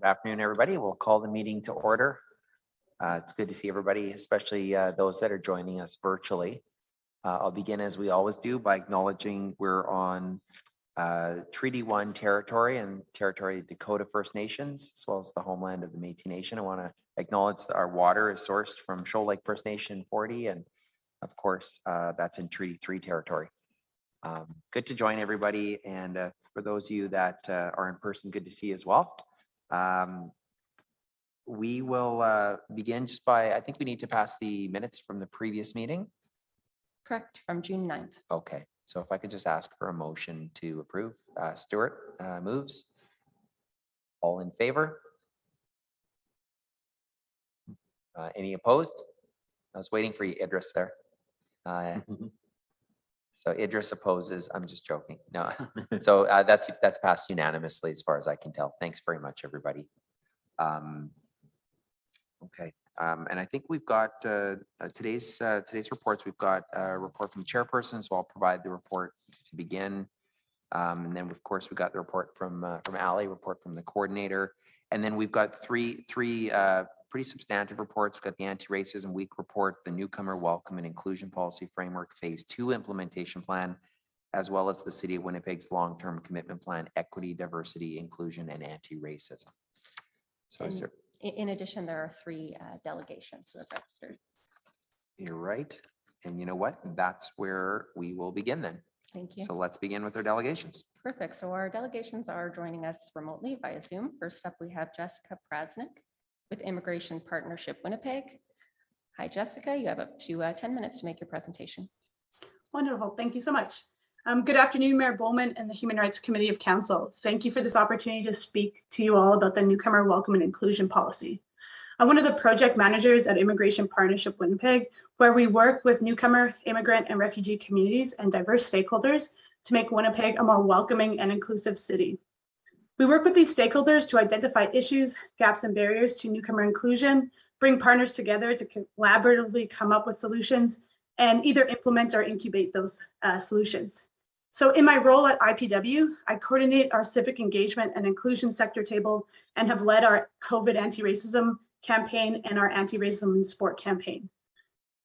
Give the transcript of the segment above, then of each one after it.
Good afternoon, everybody. We'll call the meeting to order. Uh, It's good to see everybody, especially uh, those that are joining us virtually. Uh, I'll begin as we always do by acknowledging we're on uh, Treaty One territory and territory Dakota First Nations, as well as the homeland of the Métis Nation. I want to acknowledge that our water is sourced from Shoal Lake First Nation 40, and of course, uh, that's in Treaty Three territory. Um, Good to join everybody, and uh, for those of you that uh, are in person, good to see you as well. Um, We will uh, begin just by, I think we need to pass the minutes from the previous meeting. Correct, from June 9th. Okay, so if I could just ask for a motion to approve. Uh, Stuart uh, moves. All in favor? Uh, Any opposed? I was waiting for you, Idris, there. Uh, So Idris opposes, I'm just joking. No, so uh, that's, that's passed unanimously as far as I can tell. Thanks very much, everybody. Um, Okay, um, and I think we've got uh, uh, today's, uh, today's reports, we've got a report from the chairperson, so I'll provide the report to begin. Um, And then, of course, we got the report from, uh, from Ally, report from the coordinator. And then we've got three, three uh, pretty substantive reports. We've got the anti-racism week report, the newcomer welcome and inclusion policy framework phase two implementation plan, as well as the city of Winnipeg's long-term commitment plan, equity, diversity, inclusion, and anti-racism. So is there, In, in addition, there are three uh, delegations that have registered. you're right. And you know what? That's where we will begin then. Thank you. So let's begin with our delegations. Perfect. So our delegations are joining us remotely via Zoom. First up, we have Jessica Prasnick with Immigration Partnership Winnipeg. Hi, Jessica. You have up to uh, 10 minutes to make your presentation. Wonderful. Thank you so much. Um, good afternoon, Mayor Bowman and the Human Rights Committee of Council. Thank you for this opportunity to speak to you all about the newcomer welcome and inclusion policy. I'm one of the project managers at Immigration Partnership Winnipeg, where we work with newcomer, immigrant, and refugee communities and diverse stakeholders to make Winnipeg a more welcoming and inclusive city. We work with these stakeholders to identify issues, gaps, and barriers to newcomer inclusion, bring partners together to collaboratively come up with solutions, and either implement or incubate those uh, solutions. So in my role at IPW, I coordinate our civic engagement and inclusion sector table and have led our COVID anti-racism campaign and our anti-racism in sport campaign.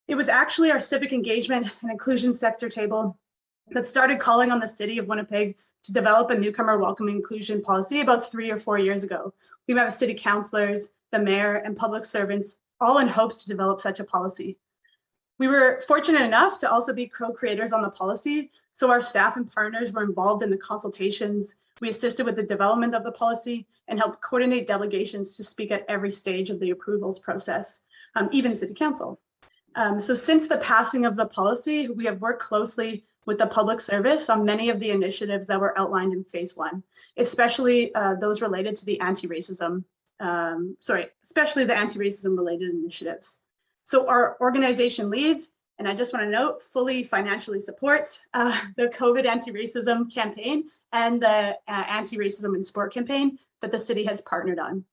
It was actually our civic engagement and inclusion sector table that started calling on the city of Winnipeg to develop a newcomer welcome inclusion policy about three or four years ago. We met with city councilors, the mayor, and public servants, all in hopes to develop such a policy. We were fortunate enough to also be co-creators on the policy, so our staff and partners were involved in the consultations. We assisted with the development of the policy and helped coordinate delegations to speak at every stage of the approvals process, um, even city council. Um, so since the passing of the policy, we have worked closely with the public service on many of the initiatives that were outlined in phase one, especially uh, those related to the anti-racism, um, sorry, especially the anti-racism related initiatives. So our organization leads, and I just want to note, fully financially supports uh, the COVID anti-racism campaign and the uh, anti-racism in sport campaign that the city has partnered on.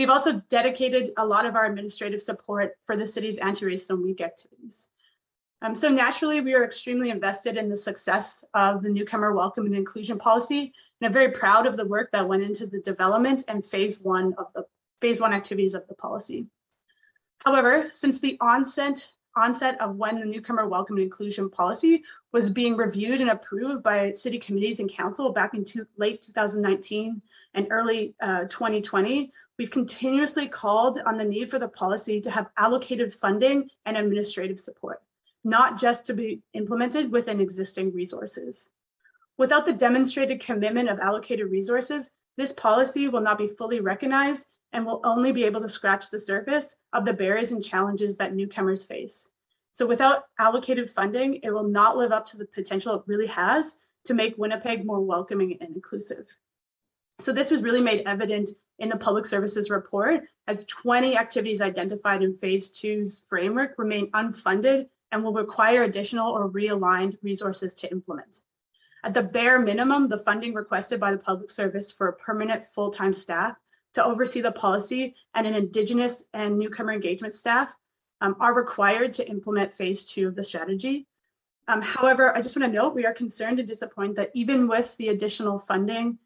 We've also dedicated a lot of our administrative support for the city's anti-racism week activities. Um, so naturally, we are extremely invested in the success of the newcomer welcome and inclusion policy, and I'm very proud of the work that went into the development and phase one of the phase one activities of the policy. However, since the onset, onset of when the newcomer welcome and inclusion policy was being reviewed and approved by city committees and council back in two, late 2019 and early uh, 2020, we've continuously called on the need for the policy to have allocated funding and administrative support, not just to be implemented within existing resources. Without the demonstrated commitment of allocated resources, this policy will not be fully recognized and will only be able to scratch the surface of the barriers and challenges that newcomers face. So without allocated funding, it will not live up to the potential it really has to make Winnipeg more welcoming and inclusive. So this was really made evident in the public services report as 20 activities identified in phase two's framework remain unfunded and will require additional or realigned resources to implement. At the bare minimum, the funding requested by the public service for a permanent full-time staff to oversee the policy and an Indigenous and newcomer engagement staff um, are required to implement phase two of the strategy. Um, however, I just want to note we are concerned and disappointed that even with the additional funding,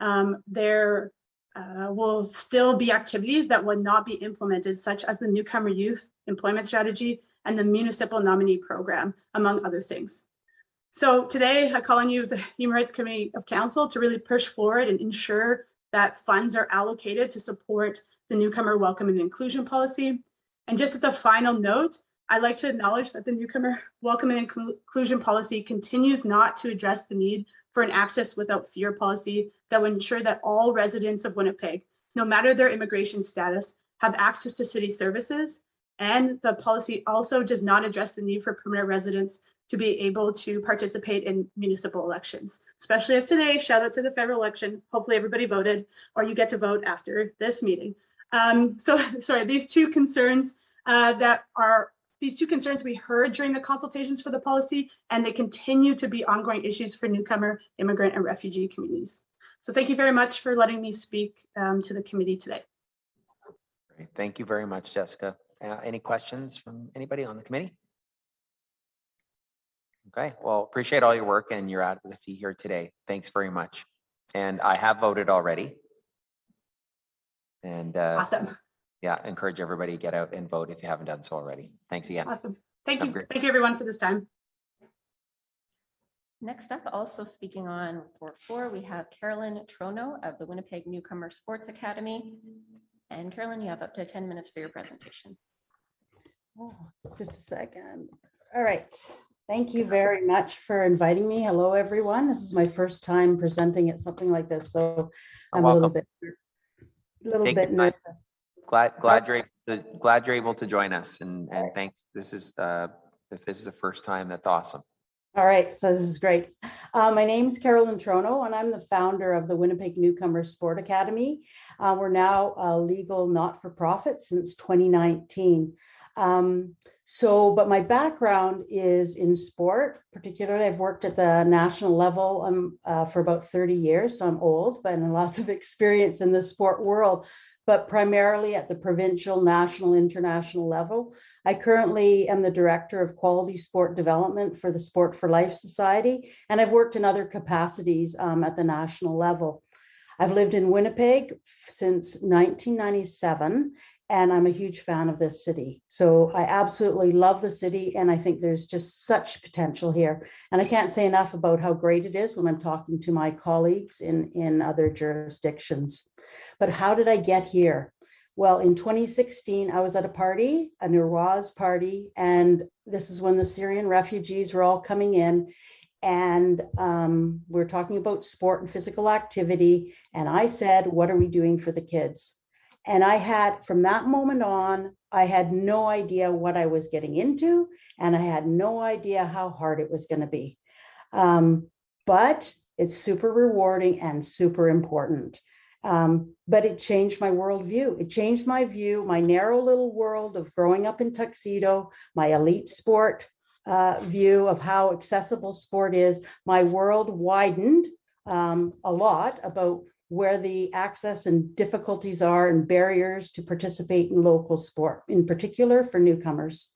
um, there uh, will still be activities that will not be implemented, such as the newcomer youth employment strategy and the municipal nominee program, among other things. So today I call on you as a Human Rights Committee of Council to really push forward and ensure that funds are allocated to support the newcomer welcome and inclusion policy. And just as a final note, I'd like to acknowledge that the newcomer welcome and inclusion policy continues not to address the need for an access without fear policy that would ensure that all residents of Winnipeg, no matter their immigration status, have access to city services. And the policy also does not address the need for permanent residents to be able to participate in municipal elections, especially as today, shout out to the federal election. Hopefully everybody voted or you get to vote after this meeting. Um, so sorry, these two concerns uh, that are these two concerns we heard during the consultations for the policy, and they continue to be ongoing issues for newcomer, immigrant, and refugee communities. So thank you very much for letting me speak um, to the committee today. Great. Thank you very much, Jessica. Uh, Any questions from anybody on the committee? Okay, well, appreciate all your work and your advocacy here today. Thanks very much. And I have voted already. And uh, Awesome, yeah, encourage everybody to get out and vote if you haven't done so already. Thanks again. awesome. Thank Have you, great- thank you everyone for this time. Next up, also speaking on report four, we have Carolyn Trono of the Winnipeg Newcomer Sports Academy. And Carolyn, you have up to 10 minutes for your presentation. Oh, Just a second. All right. Thank you very much for inviting me. Hello, everyone. This is my first time presenting at something like this, so I'm a little bit, little Take bit nervous. Glad, glad you're, able- glad you're able to join us and, and thanks. This is, uh, if this is the first time, that's awesome. All right, so this is great. Uh, my name's Carolyn Trono, and I'm the founder of the Winnipeg Newcomer Sport Academy. Uh, we're now a legal not-for-profit since 2019. Um, so, but my background is in sport, particularly I've worked at the national level um, uh, for about 30 years, so I'm old, but lots of experience in the sport world, but primarily at the provincial, national, international level. I currently am the Director of Quality Sport Development for the Sport for Life Society, and I've worked in other capacities um, at the national level. I've lived in Winnipeg since 1997, and I'm a huge fan of this city. So I absolutely love the city, and I think there's just such potential here. And I can't say enough about how great it is when I'm talking to my colleagues in, in other jurisdictions. But how did I get here? Well, in 2016, I was at a party, a Nowruz party, and this is when the Syrian refugees were all coming in. And um, we're talking about sport and physical activity. And I said, What are we doing for the kids? And I had, from that moment on, I had no idea what I was getting into, and I had no idea how hard it was going to be. Um, but it's super rewarding and super important. Um, but it changed my worldview. It changed my view, my narrow little world of growing up in tuxedo, my elite sport uh, view of how accessible sport is. My world widened um, a lot about where the access and difficulties are and barriers to participate in local sport, in particular for newcomers.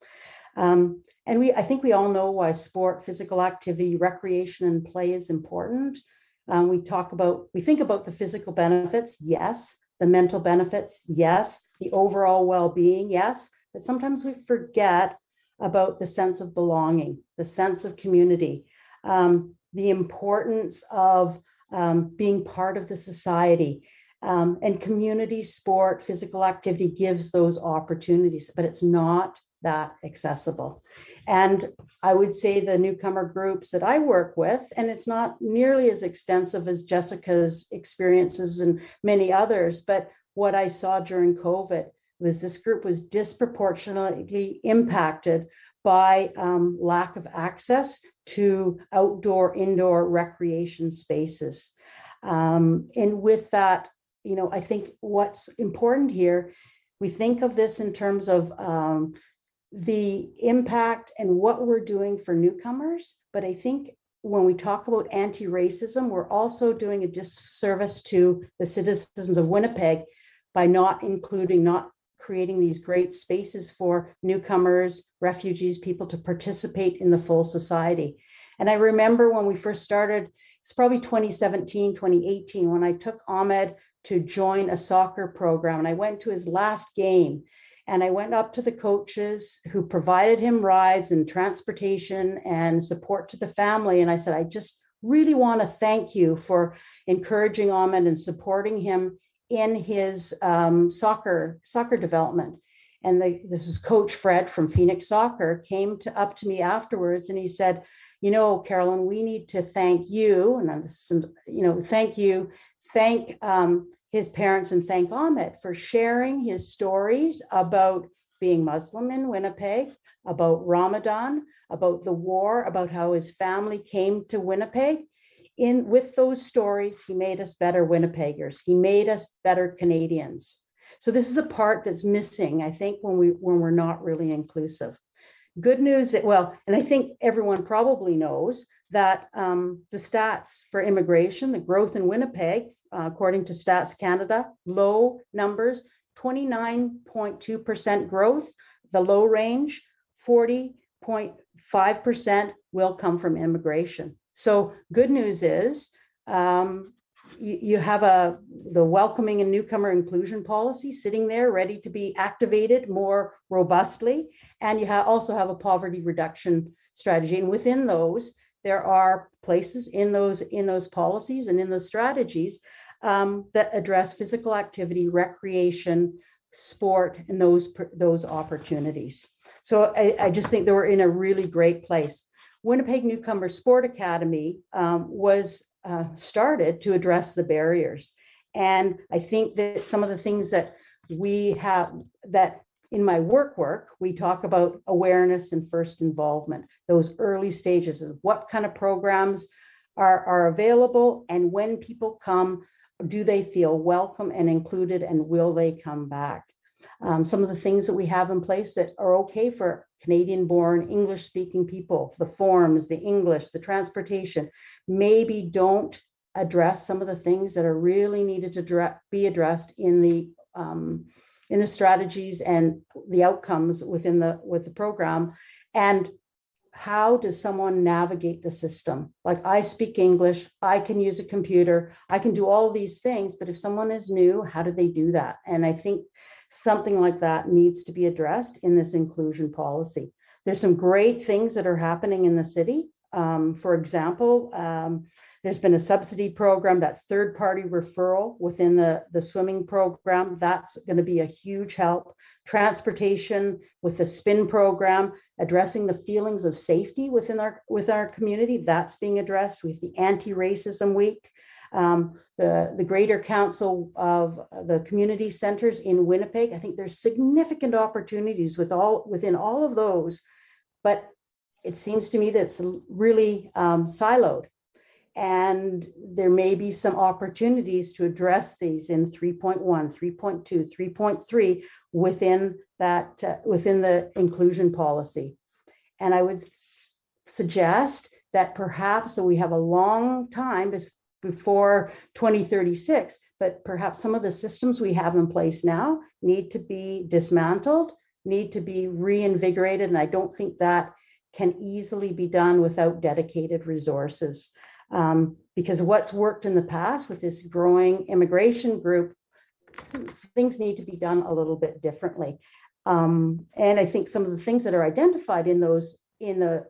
Um, and we, I think we all know why sport, physical activity, recreation, and play is important. Um, we talk about, we think about the physical benefits, yes, the mental benefits, yes, the overall well being, yes, but sometimes we forget about the sense of belonging, the sense of community, um, the importance of um, being part of the society. Um, and community sport, physical activity gives those opportunities, but it's not that accessible. And I would say the newcomer groups that I work with, and it's not nearly as extensive as Jessica's experiences and many others, but what I saw during COVID was this group was disproportionately impacted by um, lack of access to outdoor, indoor recreation spaces. Um, and with that, you know, I think what's important here, we think of this in terms of um, the impact and what we're doing for newcomers. But I think when we talk about anti racism, we're also doing a disservice to the citizens of Winnipeg by not including, not creating these great spaces for newcomers, refugees, people to participate in the full society. And I remember when we first started, it's probably 2017, 2018, when I took Ahmed to join a soccer program. And I went to his last game and I went up to the coaches who provided him rides and transportation and support to the family. And I said, I just really want to thank you for encouraging Ahmed and supporting him in his um, soccer soccer development. And the, this was Coach Fred from Phoenix Soccer came to up to me afterwards and he said, you know, Carolyn, we need to thank you, and is, you know, thank you, thank um, his parents, and thank Ahmed for sharing his stories about being Muslim in Winnipeg, about Ramadan, about the war, about how his family came to Winnipeg. In with those stories, he made us better Winnipeggers. He made us better Canadians. So this is a part that's missing, I think, when we when we're not really inclusive. Good news that well, and I think everyone probably knows that um, the stats for immigration, the growth in Winnipeg, uh, according to Stats Canada, low numbers, 29.2% growth, the low range, 40.5% will come from immigration. So good news is um, you, you have a the welcoming and newcomer inclusion policy sitting there ready to be activated more robustly. And you ha- also have a poverty reduction strategy. And within those there are places in those in those policies and in the strategies um, that address physical activity recreation sport and those those opportunities. So I, I just think that we're in a really great place winnipeg newcomer sport academy um, was uh, started to address the barriers. And I think that some of the things that we have that in my work work, we talk about awareness and first involvement, those early stages of what kind of programs are, are available and when people come, do they feel welcome and included and will they come back? Um, some of the things that we have in place that are okay for Canadian born English speaking people, the forms, the English, the transportation, maybe don't address some of the things that are really needed to be addressed in the um, in the strategies and the outcomes within the with the program. And how does someone navigate the system? Like i speak english i can use a computer i can do all of these things but if someone is new how do they do that? And i think something like that needs to be addressed in this inclusion policy. There's some great things that are happening in the city. Um, for example, um, there's been a subsidy program, that third party referral within the, the swimming program. That's going to be a huge help. Transportation with the SPIN program, addressing the feelings of safety within our, with our community. That's being addressed with the anti racism week. Um, the, the Greater Council of the Community Centers in Winnipeg. I think there's significant opportunities with all within all of those, but it seems to me that's really um, siloed. And there may be some opportunities to address these in 3.1, 3.2, 3.3 within that uh, within the inclusion policy. And I would s- suggest that perhaps so we have a long time before 2036, but perhaps some of the systems we have in place now need to be dismantled, need to be reinvigorated. And I don't think that can easily be done without dedicated resources. Um, because what's worked in the past with this growing immigration group, things need to be done a little bit differently. Um, and I think some of the things that are identified in those in the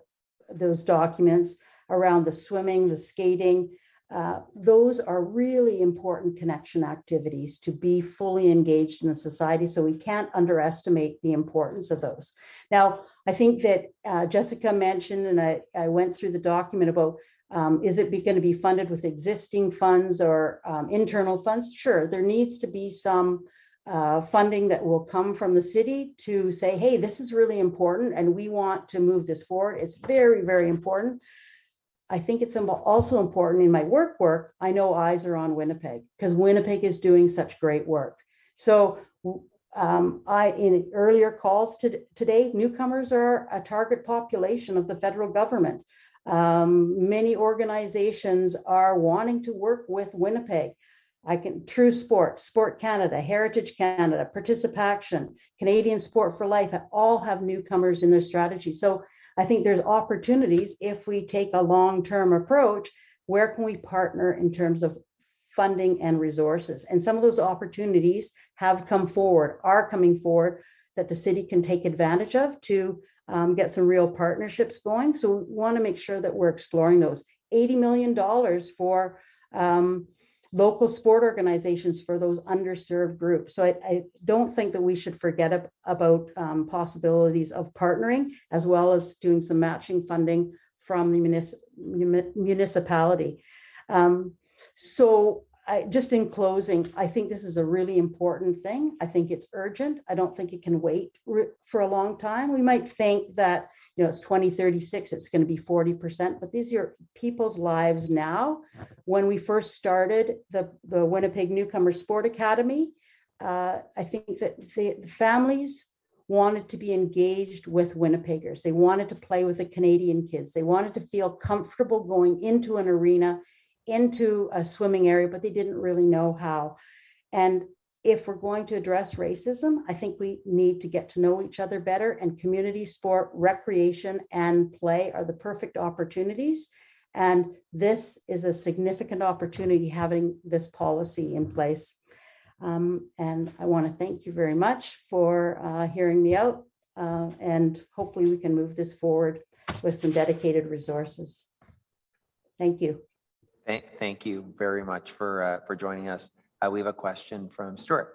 those documents around the swimming, the skating, uh, those are really important connection activities to be fully engaged in the society. So we can't underestimate the importance of those. Now, I think that uh, Jessica mentioned, and I, I went through the document about um, is it going to be funded with existing funds or um, internal funds? Sure, there needs to be some uh, funding that will come from the city to say, hey, this is really important and we want to move this forward. It's very, very important. I think it's also important in my work work. I know eyes are on Winnipeg because Winnipeg is doing such great work. So um, I, in earlier calls to, today, newcomers are a target population of the federal government. Um, many organizations are wanting to work with Winnipeg. I can True Sport, Sport Canada, Heritage Canada, ParticipACTION, Canadian Sport for Life all have newcomers in their strategy. So I think there's opportunities if we take a long-term approach. Where can we partner in terms of funding and resources. And some of those opportunities have come forward, are coming forward that the city can take advantage of to um, get some real partnerships going. So we want to make sure that we're exploring those. $80 million for um, local sport organizations for those underserved groups. So I, I don't think that we should forget ab- about um, possibilities of partnering as well as doing some matching funding from the municipality. Um, so I, just in closing, I think this is a really important thing. I think it's urgent. I don't think it can wait re- for a long time. We might think that, you know, it's 2036, it's going to be 40%, but these are people's lives now. When we first started the, the Winnipeg Newcomer Sport Academy, uh, I think that the the families wanted to be engaged with Winnipeggers. They wanted to play with the Canadian kids. They wanted to feel comfortable going into an arena into a swimming area, but they didn't really know how. And if we're going to address racism, I think we need to get to know each other better and community sport, recreation and play are the perfect opportunities. And this is a significant opportunity having this policy in place. Um, and I want to thank you very much for uh, hearing me out. uh, and hopefully we can move this forward with some dedicated resources. Thank you. Thank, thank you very much for, uh, for joining us. Uh, We have a question from Stuart.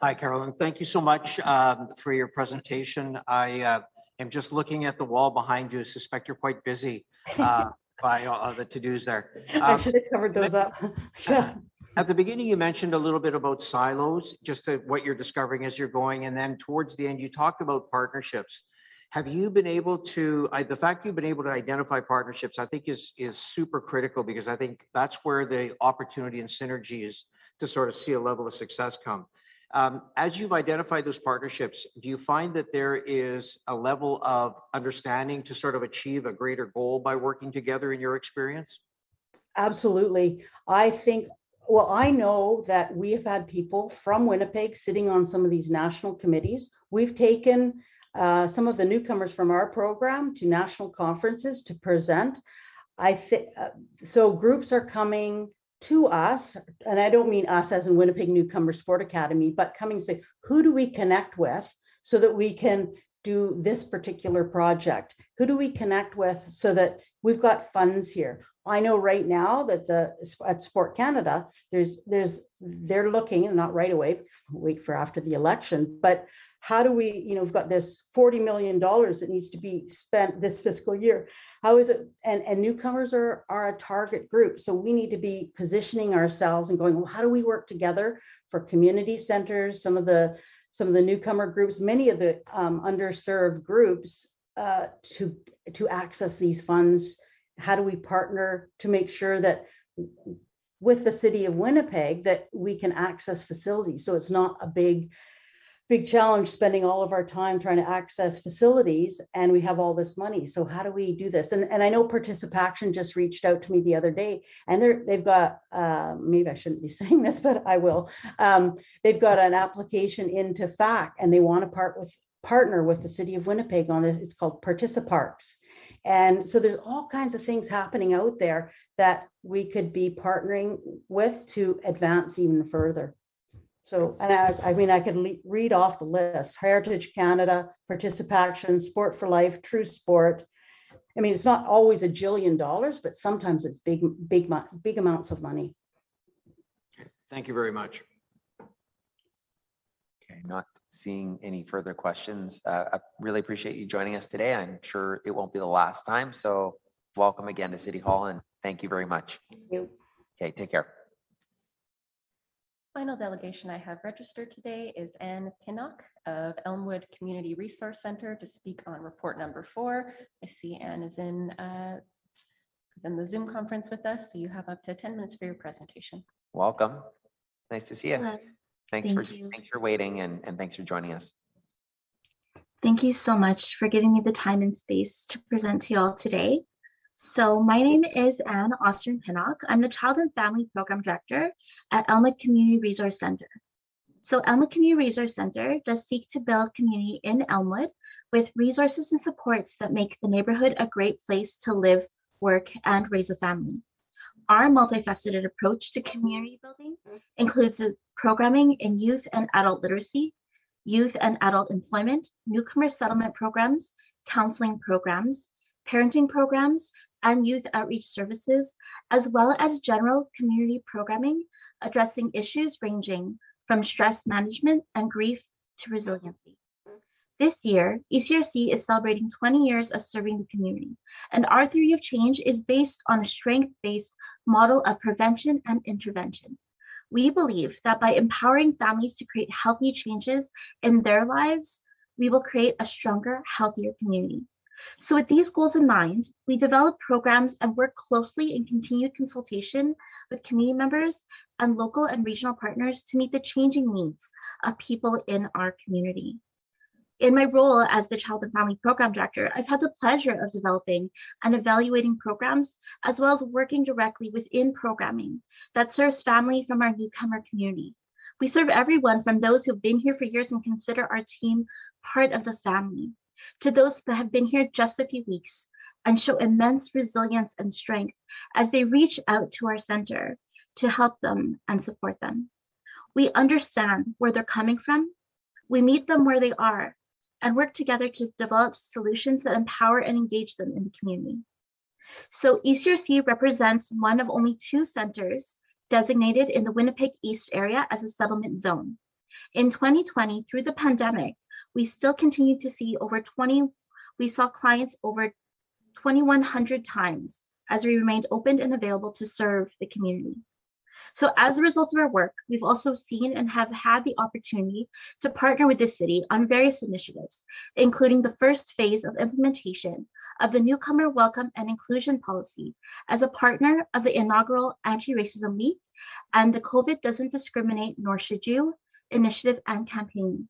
Hi, Carolyn. Thank you so much um, for your presentation. I uh, am just looking at the wall behind you. I suspect you're quite busy uh, by all the to-dos there. I Um, should have covered those up. At the beginning, you mentioned a little bit about silos, just to what you're discovering as you're going. And then towards the end, you talked about partnerships. Have you been able to, I, the fact you've been able to identify partnerships, I think is, is super critical because I think that's where the opportunity and synergy is to sort of see a level of success come. Um, as you've identified those partnerships, do you find that there is a level of understanding to sort of achieve a greater goal by working together in your experience? Absolutely. I think, well, I know that we have had people from Winnipeg sitting on some of these national committees. We've taken uh, some of the newcomers from our program to national conferences to present. I think, so groups are coming to us, and I don't mean us as in Winnipeg Newcomer Sport Academy, but coming to say, who do we connect with so that we can do this particular project? Who do we connect with so that we've got funds here? I know right now that the at Sport Canada, there's there's they're looking not right away, wait for after the election, but how do we, you know, we've got this $40 million that needs to be spent this fiscal year. How is it? And, and newcomers are, are a target group. So we need to be positioning ourselves and going, well, how do we work together for community centers, some of the some of the newcomer groups, many of the um, underserved groups uh, to, to access these funds how do we partner to make sure that with the city of Winnipeg that we can access facilities? So it's not a big big challenge spending all of our time trying to access facilities and we have all this money. So how do we do this? And, and i know ParticipACTION just reached out to me the other day and they're they've got uh, maybe i shouldn't be saying this but i will. Um, they've got an application into fac and they want to part with partner with the city of winnipeg on this it's called participarks and so there's all kinds of things happening out there that we could be partnering with to advance even further. So, and I, I mean, I could le- read off the list, Heritage Canada, ParticipACTION, Sport for Life, True Sport. I mean, it's not always a jillion dollars, but sometimes it's big, big, big amounts of money. Thank you very much. Okay, not seeing any further questions. Uh, I really appreciate you joining us today. I'm sure it won't be the last time. So welcome again to City Hall and thank you very much. you. Okay, take care. Final delegation I have registered today is Ann Pinnock of Elmwood Community Resource Center to speak on report number four. I see Ann is in, uh, is in the Zoom conference with us, so you have up to 10 minutes for your presentation. Welcome. Nice to see you. Hello. Thanks for, you. thanks for waiting and, and thanks for joining us. Thank you so much for giving me the time and space to present to you all today. So my name is Anne Ostern Pinnock. I'm the Child and Family Program Director at Elmwood Community Resource Center. So Elmwood Community Resource Center does seek to build community in Elmwood with resources and supports that make the neighborhood a great place to live, work, and raise a family. Our multifaceted approach to community building includes programming in youth and adult literacy, youth and adult employment, newcomer settlement programs, counseling programs, parenting programs, and youth outreach services, as well as general community programming addressing issues ranging from stress management and grief to resiliency. This year, ECRC is celebrating 20 years of serving the community, and our theory of change is based on a strength-based model of prevention and intervention. We believe that by empowering families to create healthy changes in their lives, we will create a stronger, healthier community. So with these goals in mind, we develop programs and work closely in continued consultation with community members and local and regional partners to meet the changing needs of people in our community. In my role as the Child and Family Program Director, I've had the pleasure of developing and evaluating programs, as well as working directly within programming that serves family from our newcomer community. We serve everyone from those who've been here for years and consider our team part of the family, to those that have been here just a few weeks and show immense resilience and strength as they reach out to our center to help them and support them. We understand where they're coming from. We meet them where they are and work together to develop solutions that empower and engage them in the community. So ECRC represents one of only two centers designated in the Winnipeg East area as a settlement zone. In 2020, through the pandemic, we still continue to see over 20, we saw clients over 2,100 times as we remained open and available to serve the community. So as a result of our work, we've also seen and have had the opportunity to partner with the city on various initiatives, including the first phase of implementation of the newcomer welcome and inclusion policy as a partner of the inaugural Anti-Racism Week and the COVID Doesn't Discriminate Nor Should You initiative and campaign.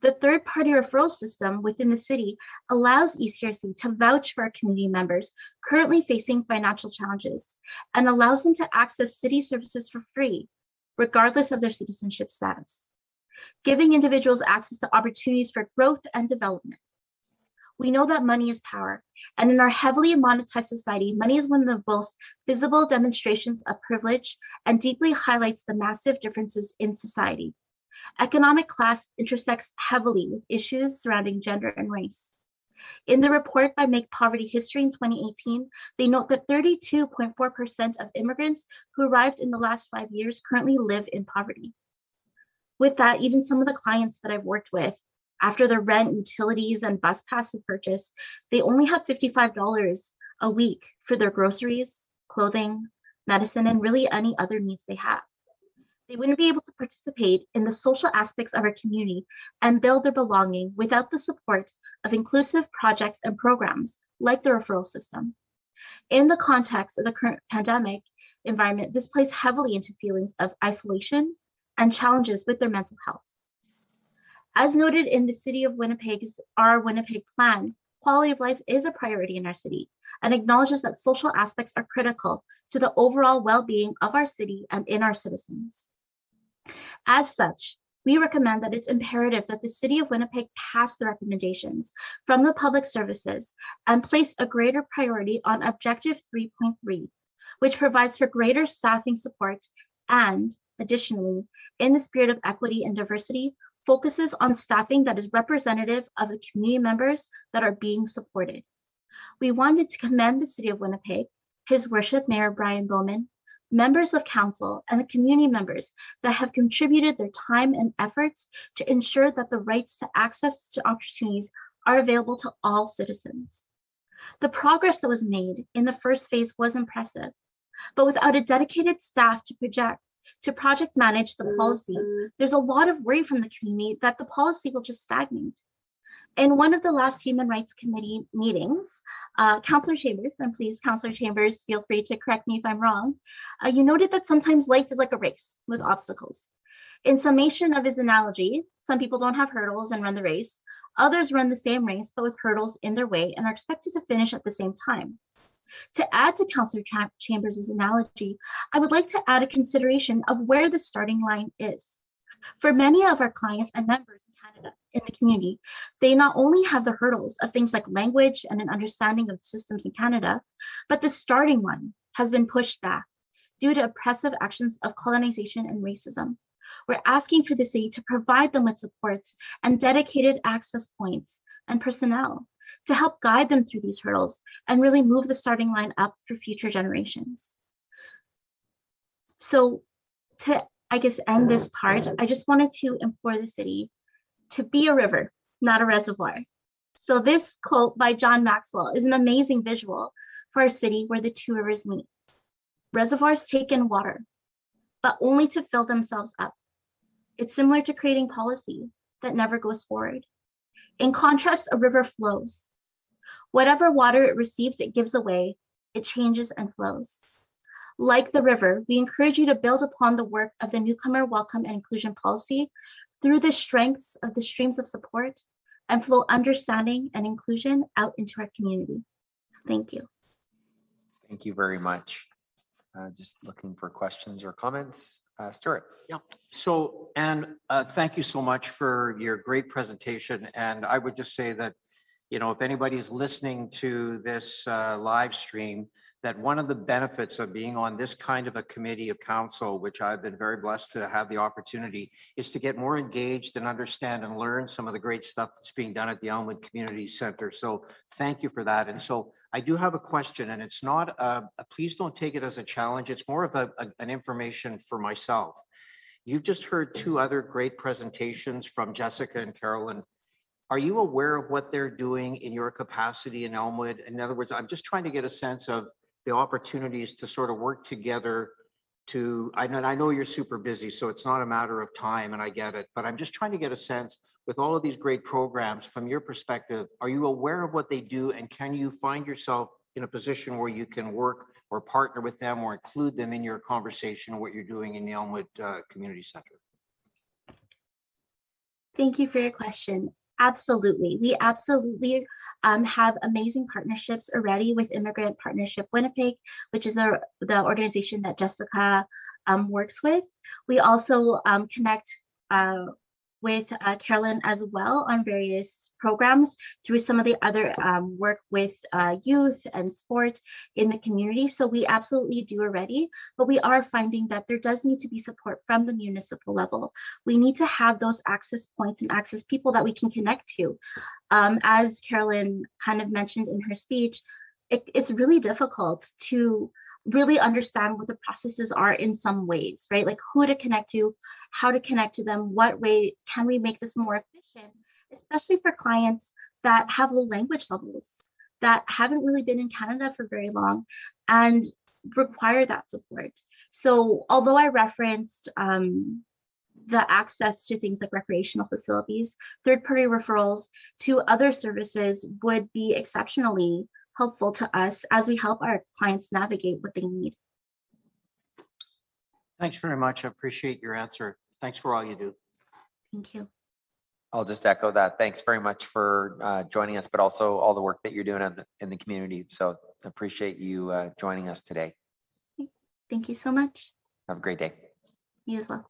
The third party referral system within the city allows ECRC to vouch for our community members currently facing financial challenges and allows them to access city services for free, regardless of their citizenship status, giving individuals access to opportunities for growth and development. We know that money is power, and in our heavily monetized society, money is one of the most visible demonstrations of privilege and deeply highlights the massive differences in society. Economic class intersects heavily with issues surrounding gender and race. In the report by Make Poverty History in 2018, they note that 32.4% of immigrants who arrived in the last five years currently live in poverty. With that, even some of the clients that I've worked with, after their rent, utilities, and bus pass have purchased, they only have $55 a week for their groceries, clothing, medicine, and really any other needs they have they wouldn't be able to participate in the social aspects of our community and build their belonging without the support of inclusive projects and programs like the referral system. In the context of the current pandemic environment, this plays heavily into feelings of isolation and challenges with their mental health. As noted in the City of Winnipeg's Our Winnipeg Plan, quality of life is a priority in our city and acknowledges that social aspects are critical to the overall well-being of our city and in our citizens. As such, we recommend that it's imperative that the City of Winnipeg pass the recommendations from the public services and place a greater priority on Objective 3.3, which provides for greater staffing support and additionally, in the spirit of equity and diversity, focuses on staffing that is representative of the community members that are being supported. We wanted to commend the City of Winnipeg, His Worship Mayor Brian Bowman, members of council, and the community members that have contributed their time and efforts to ensure that the rights to access to opportunities are available to all citizens. The progress that was made in the first phase was impressive, but without a dedicated staff to project to project manage the policy, there's a lot of worry from the community that the policy will just stagnate. In one of the last Human Rights Committee meetings, uh, Councillor Chambers, and please, Councillor Chambers, feel free to correct me if I'm wrong, uh, you noted that sometimes life is like a race with obstacles. In summation of his analogy, some people don't have hurdles and run the race. Others run the same race, but with hurdles in their way and are expected to finish at the same time. To add to Councillor Cha- Chambers' analogy, I would like to add a consideration of where the starting line is. For many of our clients and members Canada, in the community, they not only have the hurdles of things like language and an understanding of the systems in Canada, but the starting line has been pushed back due to oppressive actions of colonization and racism. We're asking for the city to provide them with supports and dedicated access points and personnel to help guide them through these hurdles and really move the starting line up for future generations. So to, I guess, end this part, I just wanted to implore the city to be a river, not a reservoir. So this quote by John Maxwell is an amazing visual for a city where the two rivers meet. Reservoirs take in water, but only to fill themselves up. It's similar to creating policy that never goes forward. In contrast, a river flows. Whatever water it receives, it gives away, it changes and flows. Like the river, we encourage you to build upon the work of the newcomer welcome and inclusion policy through the strengths of the streams of support and flow understanding and inclusion out into our community. So Thank you. Thank you very much. Uh, Just looking for questions or comments. Uh, Stuart? Yeah. So, Anne, uh, thank you so much for your great presentation. And I would just say that, you know, if anybody's listening to this uh, live stream, that one of the benefits of being on this kind of a committee of council, which I've been very blessed to have the opportunity, is to get more engaged and understand and learn some of the great stuff that's being done at the Elmwood Community Center. So thank you for that. And so I do have a question, and it's not, uh, please don't take it as a challenge. It's more of a, a- an information for myself. You've just heard two other great presentations from Jessica and Carolyn. Are you aware of what they're doing in your capacity in Elmwood? In other words, I'm just trying to get a sense of the opportunities to sort of work together to, I know, I know you're super busy, so it's not a matter of time, and I get it, but I'm just trying to get a sense with all of these great programs, from your perspective, are you aware of what they do and can you find yourself in a position where you can work or partner with them or include them in your conversation, what you're doing in the Elmwood uh, Community Center? Thank you for your question. Absolutely. We absolutely um, have amazing partnerships already with Immigrant Partnership Winnipeg, which is the, the organization that Jessica um, works with. We also um, connect uh, with uh, Carolyn as well on various programs through some of the other um, work with uh, youth and sport in the community. So we absolutely do already, but we are finding that there does need to be support from the municipal level we need to have those access points and access people that we can connect to. Um, as Carolyn kind of mentioned in her speech, it, it's really difficult to really understand what the processes are in some ways, right? Like who to connect to, how to connect to them, what way can we make this more efficient, especially for clients that have low language levels, that haven't really been in Canada for very long and require that support. So although I referenced um, the access to things like recreational facilities, third party referrals to other services would be exceptionally helpful to us as we help our clients navigate what they need. Thanks very much. I appreciate your answer. Thanks for all you do. Thank you. I'll just echo that. Thanks very much for uh, joining us, but also all the work that you're doing in the- in the community. So appreciate you uh, joining us today. Thank you so much. Have a great day. You as well.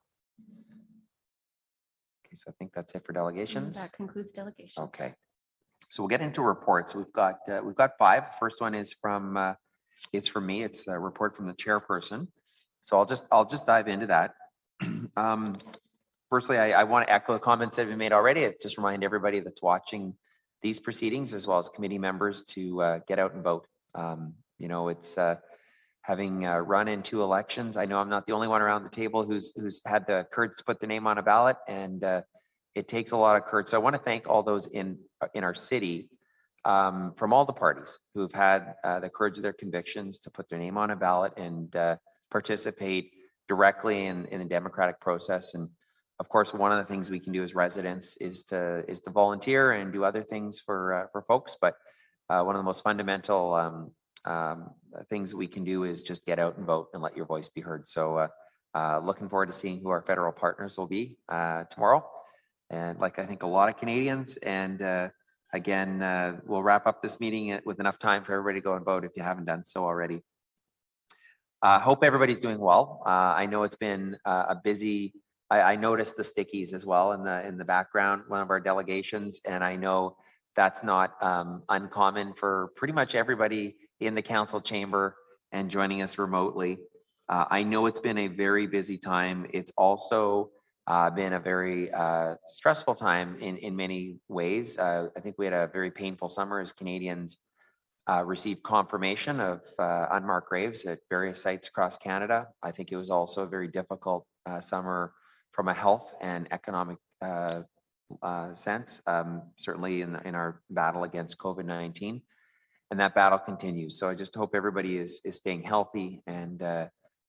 Okay, so I think that's it for delegations. That concludes delegations. Okay. So we'll get into reports. We've got, uh, we've got five. The First one is from, uh, it's from me. It's a report from the chairperson. So I'll just, I'll just dive into that. Um, Firstly, I, I want to echo the comments that have been made already. I Just remind everybody that's watching these proceedings as well as committee members to uh, get out and vote. Um, You know, it's uh, having uh, run in two elections. I know I'm not the only one around the table who's, who's had the courage to put their name on a ballot and uh, it takes a lot of courage. So I want to thank all those in, in our city um, from all the parties who've had uh, the courage of their convictions to put their name on a ballot and uh, participate directly in, in the democratic process. And of course, one of the things we can do as residents is to, is to volunteer and do other things for, uh, for folks. But uh, one of the most fundamental um, um, things that we can do is just get out and vote and let your voice be heard. So uh, uh, looking forward to seeing who our federal partners will be uh, tomorrow. And like I think a lot of Canadians and uh, again, uh, we'll wrap up this meeting with enough time for everybody to go and vote if you haven't done so already. Uh, hope everybody's doing well. Uh, I know it's been uh, a busy, I, I noticed the stickies as well in the, in the background, one of our delegations. And I know that's not um, uncommon for pretty much everybody in the council chamber and joining us remotely. Uh, I know it's been a very busy time. It's also uh, been a very uh, stressful time in, in many ways. Uh, I think we had a very painful summer as Canadians uh, received confirmation of uh, unmarked graves at various sites across Canada. I think it was also a very difficult uh, summer from a health and economic sense, um, certainly in, in our battle against COVID-19. And that battle continues. So I just hope everybody is, is staying healthy and,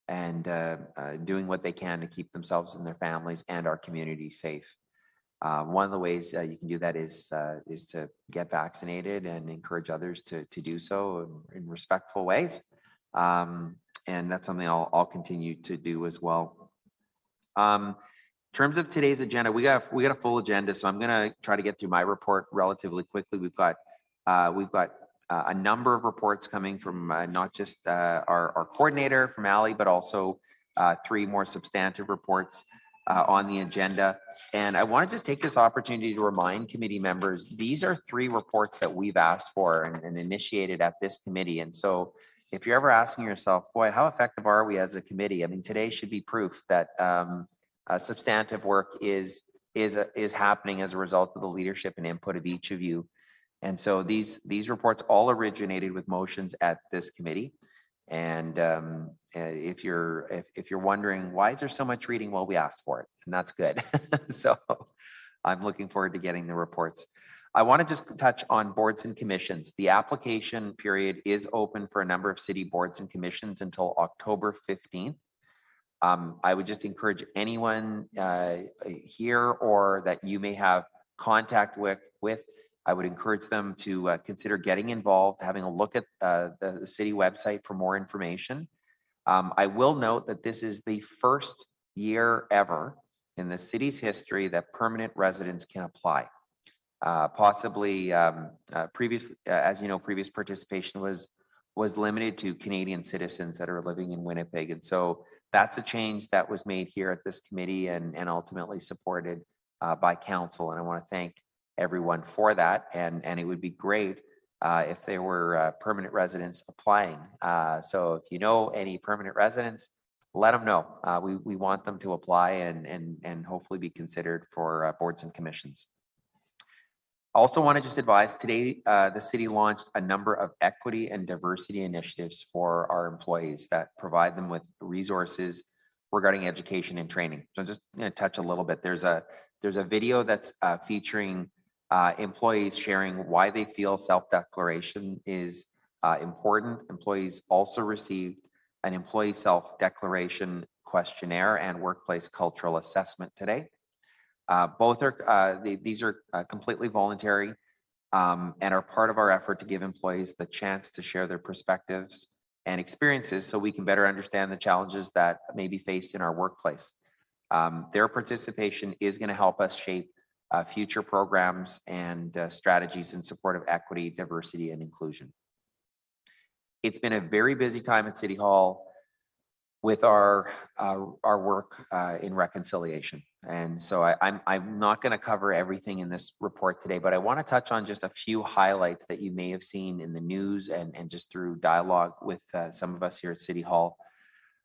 and uh, uh, doing what they can to keep themselves and their families and our community safe. Uh, one of the ways uh, you can do that is uh, is to get vaccinated and encourage others to to do so in, in respectful ways. Um, and that's something I'll I'll continue to do as well. Um, in terms of today's agenda, we got we got a full agenda, so I'm gonna try to get through my report relatively quickly. We've got uh, we've got uh, a number of reports coming from uh, not just uh, our our coordinator from Ali, but also uh, three more substantive reports uh, on the agenda. And I want to just take this opportunity to remind committee members, these are three reports that we've asked for and, and initiated at this committee. And so if you're ever asking yourself, boy, how effective are we as a committee? I mean, today should be proof that um, uh, substantive work is is is happening as a result of the leadership and input of each of you. And so these these reports all originated with motions at this committee. And um, uh, if you're if, if you're wondering why is there so much reading, well, we asked for it, and that's good. so I'm looking forward to getting the reports. I want to just touch on boards and commissions. The application period is open for a number of city boards and commissions until October 15th. Um, I would just encourage anyone uh, here or that you may have contact with, with I would encourage them to uh, consider getting involved, having a look at uh, the, city website for more information. Um, I will note that this is the first year ever in the city's history that permanent residents can apply. Uh, possibly, um, uh, previous, uh, as you know, previous participation was was limited to Canadian citizens that are living in Winnipeg, and so that's a change that was made here at this committee and and ultimately supported uh, by council. And I want to thank everyone for that. And, and it would be great uh, if there were uh, permanent residents applying. Uh, so if you know any permanent residents, let them know. Uh, we, we want them to apply and, and, and hopefully be considered for uh, boards and commissions. Also want to just advise today, uh, the city launched a number of equity and diversity initiatives for our employees that provide them with resources regarding education and training. So I'm just going to touch a little bit. There's a there's a video that's featuring uh, employees sharing why they feel self-declaration is uh, important. Employees also received an employee self-declaration questionnaire and workplace cultural assessment today. Uh, both are, uh, the- these are uh, completely voluntary um, and are part of our effort to give employees the chance to share their perspectives and experiences so we can better understand the challenges that may be faced in our workplace. Um, Their participation is going to help us shape uh, future programs and uh, strategies in support of equity, diversity, and inclusion. It's been a very busy time at City Hall with our uh, our work uh, in reconciliation. And so I, I'm I'm not going to cover everything in this report today, but I want to touch on just a few highlights that you may have seen in the news and and just through dialogue with uh, some of us here at City Hall.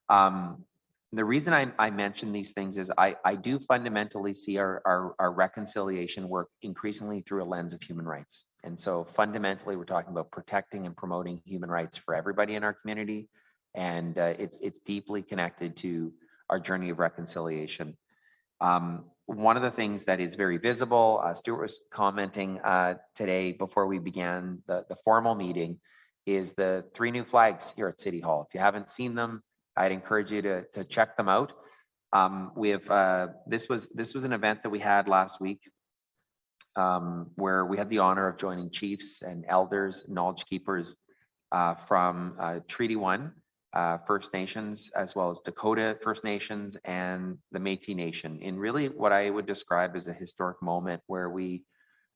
Um, the reason I, I mention these things is I, I do fundamentally see our, our, our reconciliation work increasingly through a lens of human rights. And so fundamentally, we're talking about protecting and promoting human rights for everybody in our community. And uh, it's, it's deeply connected to our journey of reconciliation. Um, one of the things that is very visible, uh, Stuart was commenting uh, today before we began the, the formal meeting, is the three new flags here at City Hall. If you haven't seen them, I'd encourage you to, to check them out. Um, we have, uh, this was, this was an event that we had last week um, where we had the honor of joining chiefs and elders, knowledge keepers uh, from uh, Treaty One, uh, First Nations, as well as Dakota First Nations and the Métis Nation in really what I would describe as a historic moment where we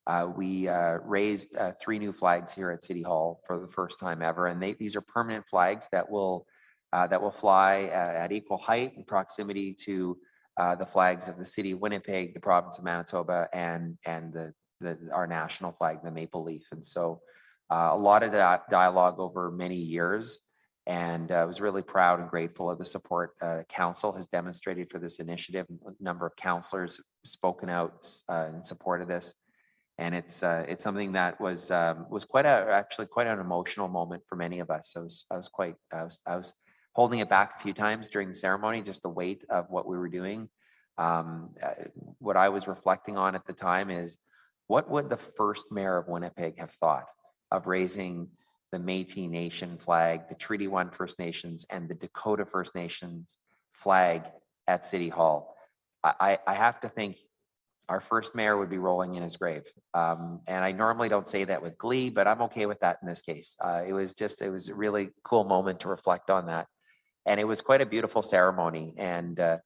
uh, we uh, raised three new flags here at City Hall for the first time ever, and they, these are permanent flags that will uh, that will fly uh, at equal height and proximity to uh, the flags of the city of Winnipeg, the province of Manitoba, and and the, the our national flag, the maple leaf. And so, uh, a lot of that dialogue over many years And uh, I was really proud and grateful of the support uh, council has demonstrated for this initiative. A number of councillors spoken out in support of this. And it's, it's something that was, um, was quite a, actually quite an emotional moment for many of us. I was, I was quite, I was, I was holding it back a few times during the ceremony, just the weight of what we were doing. Um, uh, what I was reflecting on at the time is what would the first mayor of Winnipeg have thought of raising the Métis Nation flag, the Treaty One First Nations, and the Dakota First Nations flag at City Hall? I, I, I have to think our first mayor would be rolling in his grave. Um, and I normally don't say that with glee, but I'm okay with that in this case. Uh, it was just, it was a really cool moment to reflect on that. And it was quite a beautiful ceremony. And uh,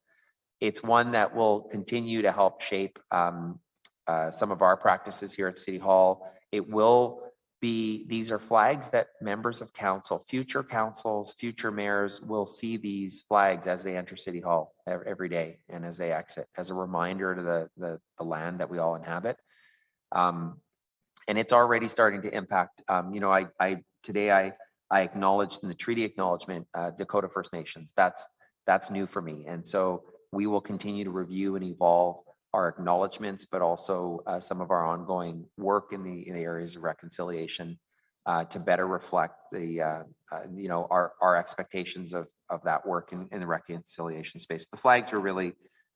it's one that will continue to help shape um, uh, some of our practices here at City Hall. It will be, these are flags that members of council, future councils, future mayors will see these flags as they enter City Hall every day and as they exit, as a reminder to the, the, the land that we all inhabit. Um, and it's already starting to impact, um, you know, I, I, today I, I acknowledged in the treaty acknowledgement, uh, Dakota First Nations. That's, that's new for me. And so we will continue to review and evolve our acknowledgements, but also uh, some of our ongoing work in the, in the areas of reconciliation uh, to better reflect the, uh, uh, you know, our, our expectations of, of that work in, in the reconciliation space. The flags were really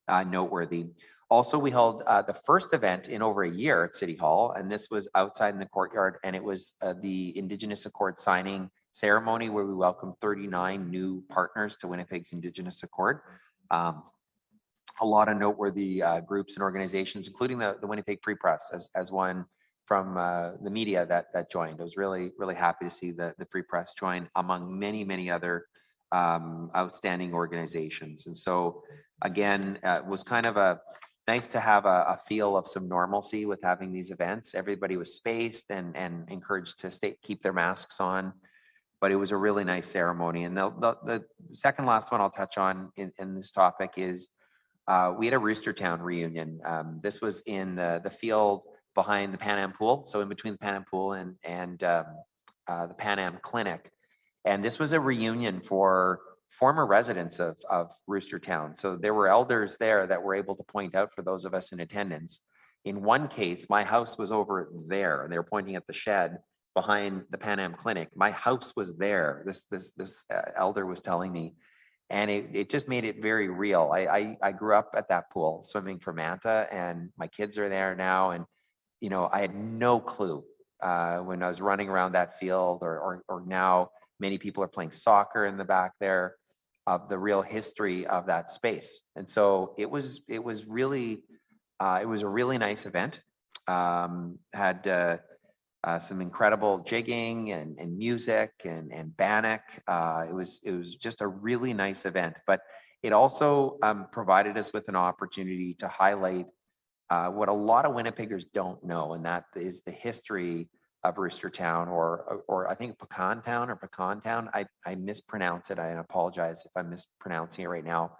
uh, noteworthy. Also, we held the first event in over a year at City Hall, and this was outside in the courtyard, and it was the Indigenous Accord signing ceremony where we welcomed 39 new partners to Winnipeg's Indigenous Accord. Um, a lot of noteworthy uh, groups and organizations, including the, the Winnipeg Free Press as, as one from uh, the media that, that joined. I was really, really happy to see the, the Free Press join among many, many other um, outstanding organizations. And so again, uh, it was kind of a, nice to have a, a feel of some normalcy with having these events. Everybody was spaced and, and encouraged to stay, keep their masks on. But it was a really nice ceremony. And the, the, the second last one I'll touch on in, in this topic is uh, we had a Rooster Town reunion. Um, this was in the, the field behind the Pan Am Pool, so in between the Pan Am Pool and, and um, uh, the Pan Am Clinic. And this was a reunion for former residents of, of Rooster Town. So there were elders there that were able to point out for those of us in attendance. In one case, my house was over there, and they were pointing at the shed behind the Pan Am Clinic. My house was there. This this this uh, elder was telling me, and it, it just made it very real. I, I I grew up at that pool swimming for manta, and my kids are there now, and you know I had no clue uh, when I was running around that field, or or, or now many people are playing soccer in the back there of the real history of that space. And so it was it was really uh, it was a really nice event. Um, had uh, uh, some incredible jigging and, and music and and bannock. Uh, it was it was just a really nice event. But it also um, provided us with an opportunity to highlight uh, what a lot of Winnipeggers don't know, and that is the history of Rooster Town or or I think Pecan Town or Pecan Town. I, I mispronounce it. I apologize if I'm mispronouncing it right now.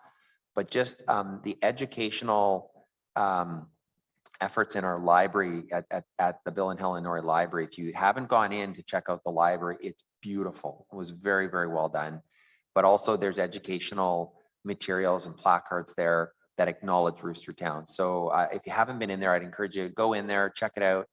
But just um, the educational um, efforts in our library at, at, at the Bill and Helen Norrie Library. If you haven't gone in to check out the library, it's beautiful. It was very, very well done. But also there's educational materials and placards there that acknowledge Rooster Town. So uh, if you haven't been in there, I'd encourage you to go in there, check it out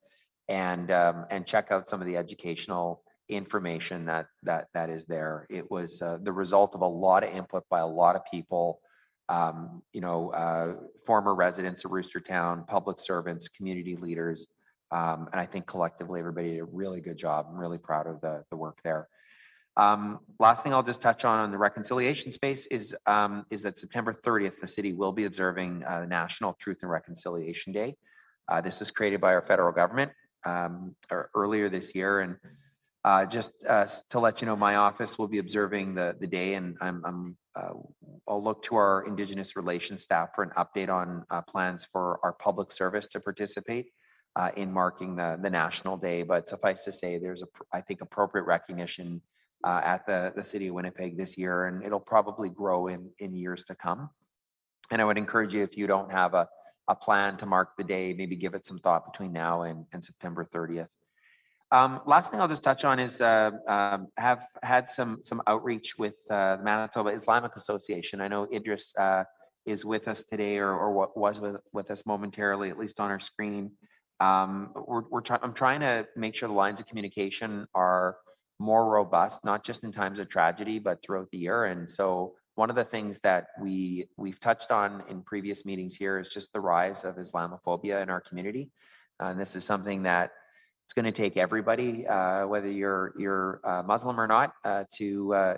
and um, and check out some of the educational information that that that is there. It was uh, the result of a lot of input by a lot of people. Um, you know, uh, former residents of Rooster Town, public servants, community leaders, um, and I think collectively everybody did a really good job. I'm really proud of the the work there. Um, last thing I'll just touch on on the reconciliation space is um, is that September 30th, the city will be observing uh, National Truth and Reconciliation Day. Uh, this was created by our federal government um, or earlier this year. And uh, just uh, to let you know, my office will be observing the, the day and I'm, I'm, uh, I'll look to our Indigenous Relations staff for an update on uh, plans for our public service to participate uh, in marking the, the national day. But suffice to say, there's a, I think, appropriate recognition uh, at the, the city of Winnipeg this year, and it'll probably grow in, in years to come. And I would encourage you, if you don't have a, a plan to mark the day, maybe give it some thought between now and, and September 30th. Um, last thing I'll just touch on is, uh, um, have had some, some outreach with, uh, the Manitoba Islamic Association. I know Idris, uh, is with us today or, or what was with, with us momentarily, at least on our screen. Um, we're, we're trying, I'm trying to make sure the lines of communication are more robust, not just in times of tragedy, but throughout the year. And so one of the things that we, we've touched on in previous meetings here is just the rise of Islamophobia in our community. And this is something that it's going to take everybody, uh, whether you're you're uh, Muslim or not, uh, to uh,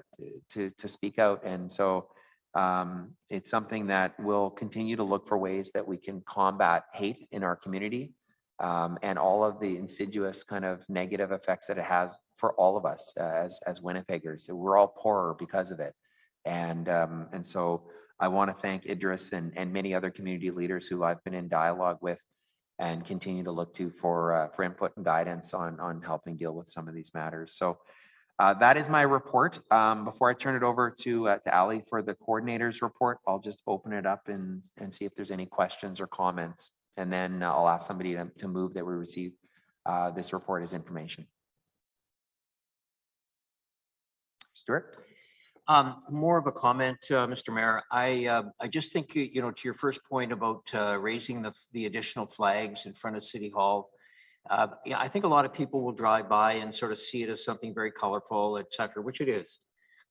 to to speak out. And so um, it's something that we'll continue to look for ways that we can combat hate in our community um, and all of the insidious kind of negative effects that it has for all of us uh, as as Winnipeggers. We're all poorer because of it, and um, and so I want to thank Idris and and many other community leaders who I've been in dialogue with and continue to look to for uh, for input and guidance on on helping deal with some of these matters. So uh, that is my report. Um, before I turn it over to uh, to Ali for the coordinators report, I'll just open it up and and see if there's any questions or comments, and then I'll ask somebody to, to move that we receive uh, this report as information. Stuart. Um, more of a comment, uh, Mr. Mayor. I, uh, I just think, you you know, to your first point about, uh, raising the, the additional flags in front of City Hall. Uh, yeah, I think a lot of people will drive by and sort of see it as something very colorful, et cetera, which it is.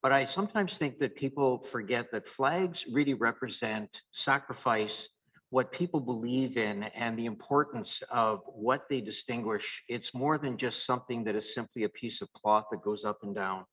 But I sometimes think that people forget that flags really represent sacrifice, what people believe in and the importance of what they distinguish. It's more than just something that is simply a piece of cloth that goes up and down.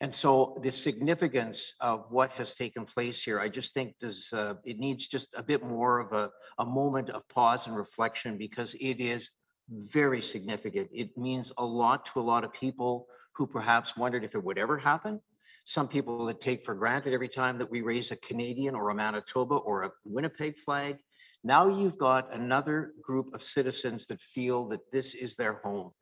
And so the significance of what has taken place here, I just think does, uh, it needs just a bit more of a, a moment of pause and reflection because it is very significant. It means a lot to a lot of people who perhaps wondered if it would ever happen. Some people that take for granted every time that we raise a Canadian or a Manitoba or a Winnipeg flag. Now you've got another group of citizens that feel that this is their home.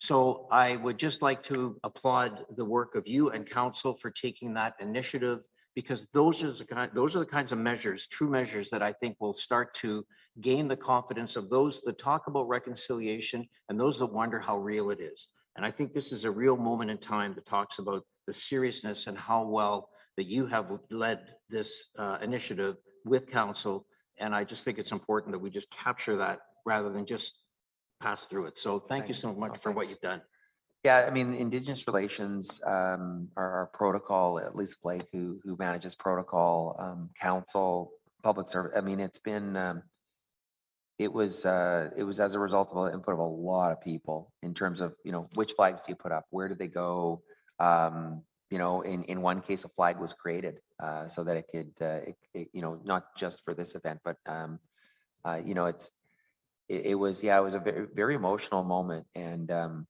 So I would just like to applaud the work of you and council for taking that initiative because those are the kind, those are the kinds of measures, true measures that I think will start to gain the confidence of those that talk about reconciliation and those that wonder how real it is. And I think this is a real moment in time that talks about the seriousness and how well that you have led this uh, initiative with council. And I just think it's important that we just capture that rather than just pass through it. So thank you so much for what you've done. Yeah, I mean, Indigenous relations, um, our, our protocol, at least Blake, who, who manages protocol, um, council, public service, I mean, it's been, um, it was, uh, it was as a result of the input of a lot of people in terms of, you know, which flags do you put up? Where do they go? Um, you know, in, in one case, a flag was created, uh, so that it could, uh, it, it, you know, not just for this event, but, um, uh, you know, it's, it, it was, yeah, it was a very, very emotional moment and, um,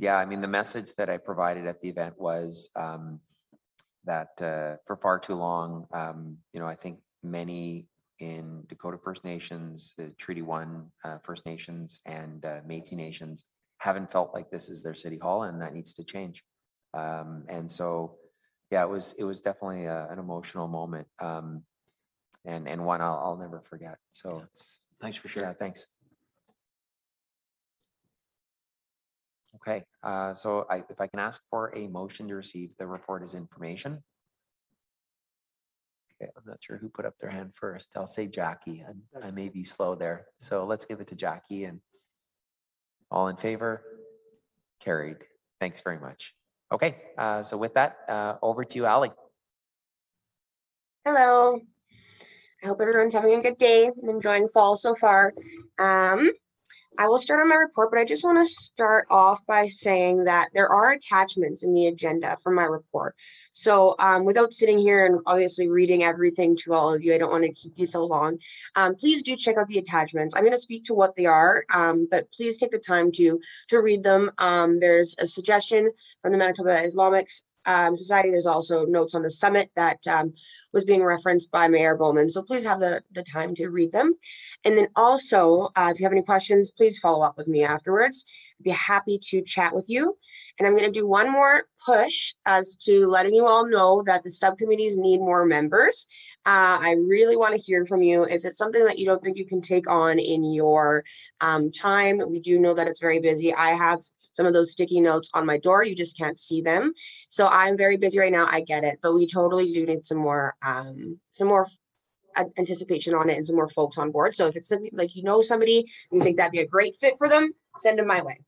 yeah, I mean, the message that I provided at the event was um, that uh, for far too long, um, you know, I think many in Dakota First Nations, the Treaty One uh, First Nations, and uh, Métis Nations haven't felt like this is their city hall, and that needs to change. Um, and so, yeah, it was it was definitely a, an emotional moment, um, and and one I'll, I'll never forget. So it's Thanks for yeah, sharing. thanks. Okay, uh, so I, if I can ask for a motion to receive the report as information. Okay, I'm not sure who put up their hand first. I'll say Jackie. I'm- I may be slow there. So let's give it to Jackie and all in favor? Carried. Thanks very much. Okay, uh, so with that, uh, over to you, Ally. Hello. I hope everyone's having a good day and enjoying fall so far. Um, I will start on my report, but I just want to start off by saying that there are attachments in the agenda for my report. So um, without sitting here and obviously reading everything to all of you, I don't want to keep you so long. Um, please do check out the attachments. I'm going to speak to what they are, um, but please take the time to to read them. Um, there's a suggestion from the Manitoba Islamic um, Society. There's also notes on the summit that um, was being referenced by Mayor Bowman. So please have the, the time to read them. And then also, uh, if you have any questions, please follow up with me afterwards. I'd be happy to chat with you. And I'm going to do one more push as to letting you all know that the subcommittees need more members. Uh, I really want to hear from you. If it's something that you don't think you can take on in your um, time, we do know that it's very busy. I have some of those sticky notes on my door. You just can't see them. So I'm very busy right now. I get it, but we totally do need some more, um, some more anticipation on it and some more folks on board. So if it's something like you know somebody, you think that'd be a great fit for them, send them my way.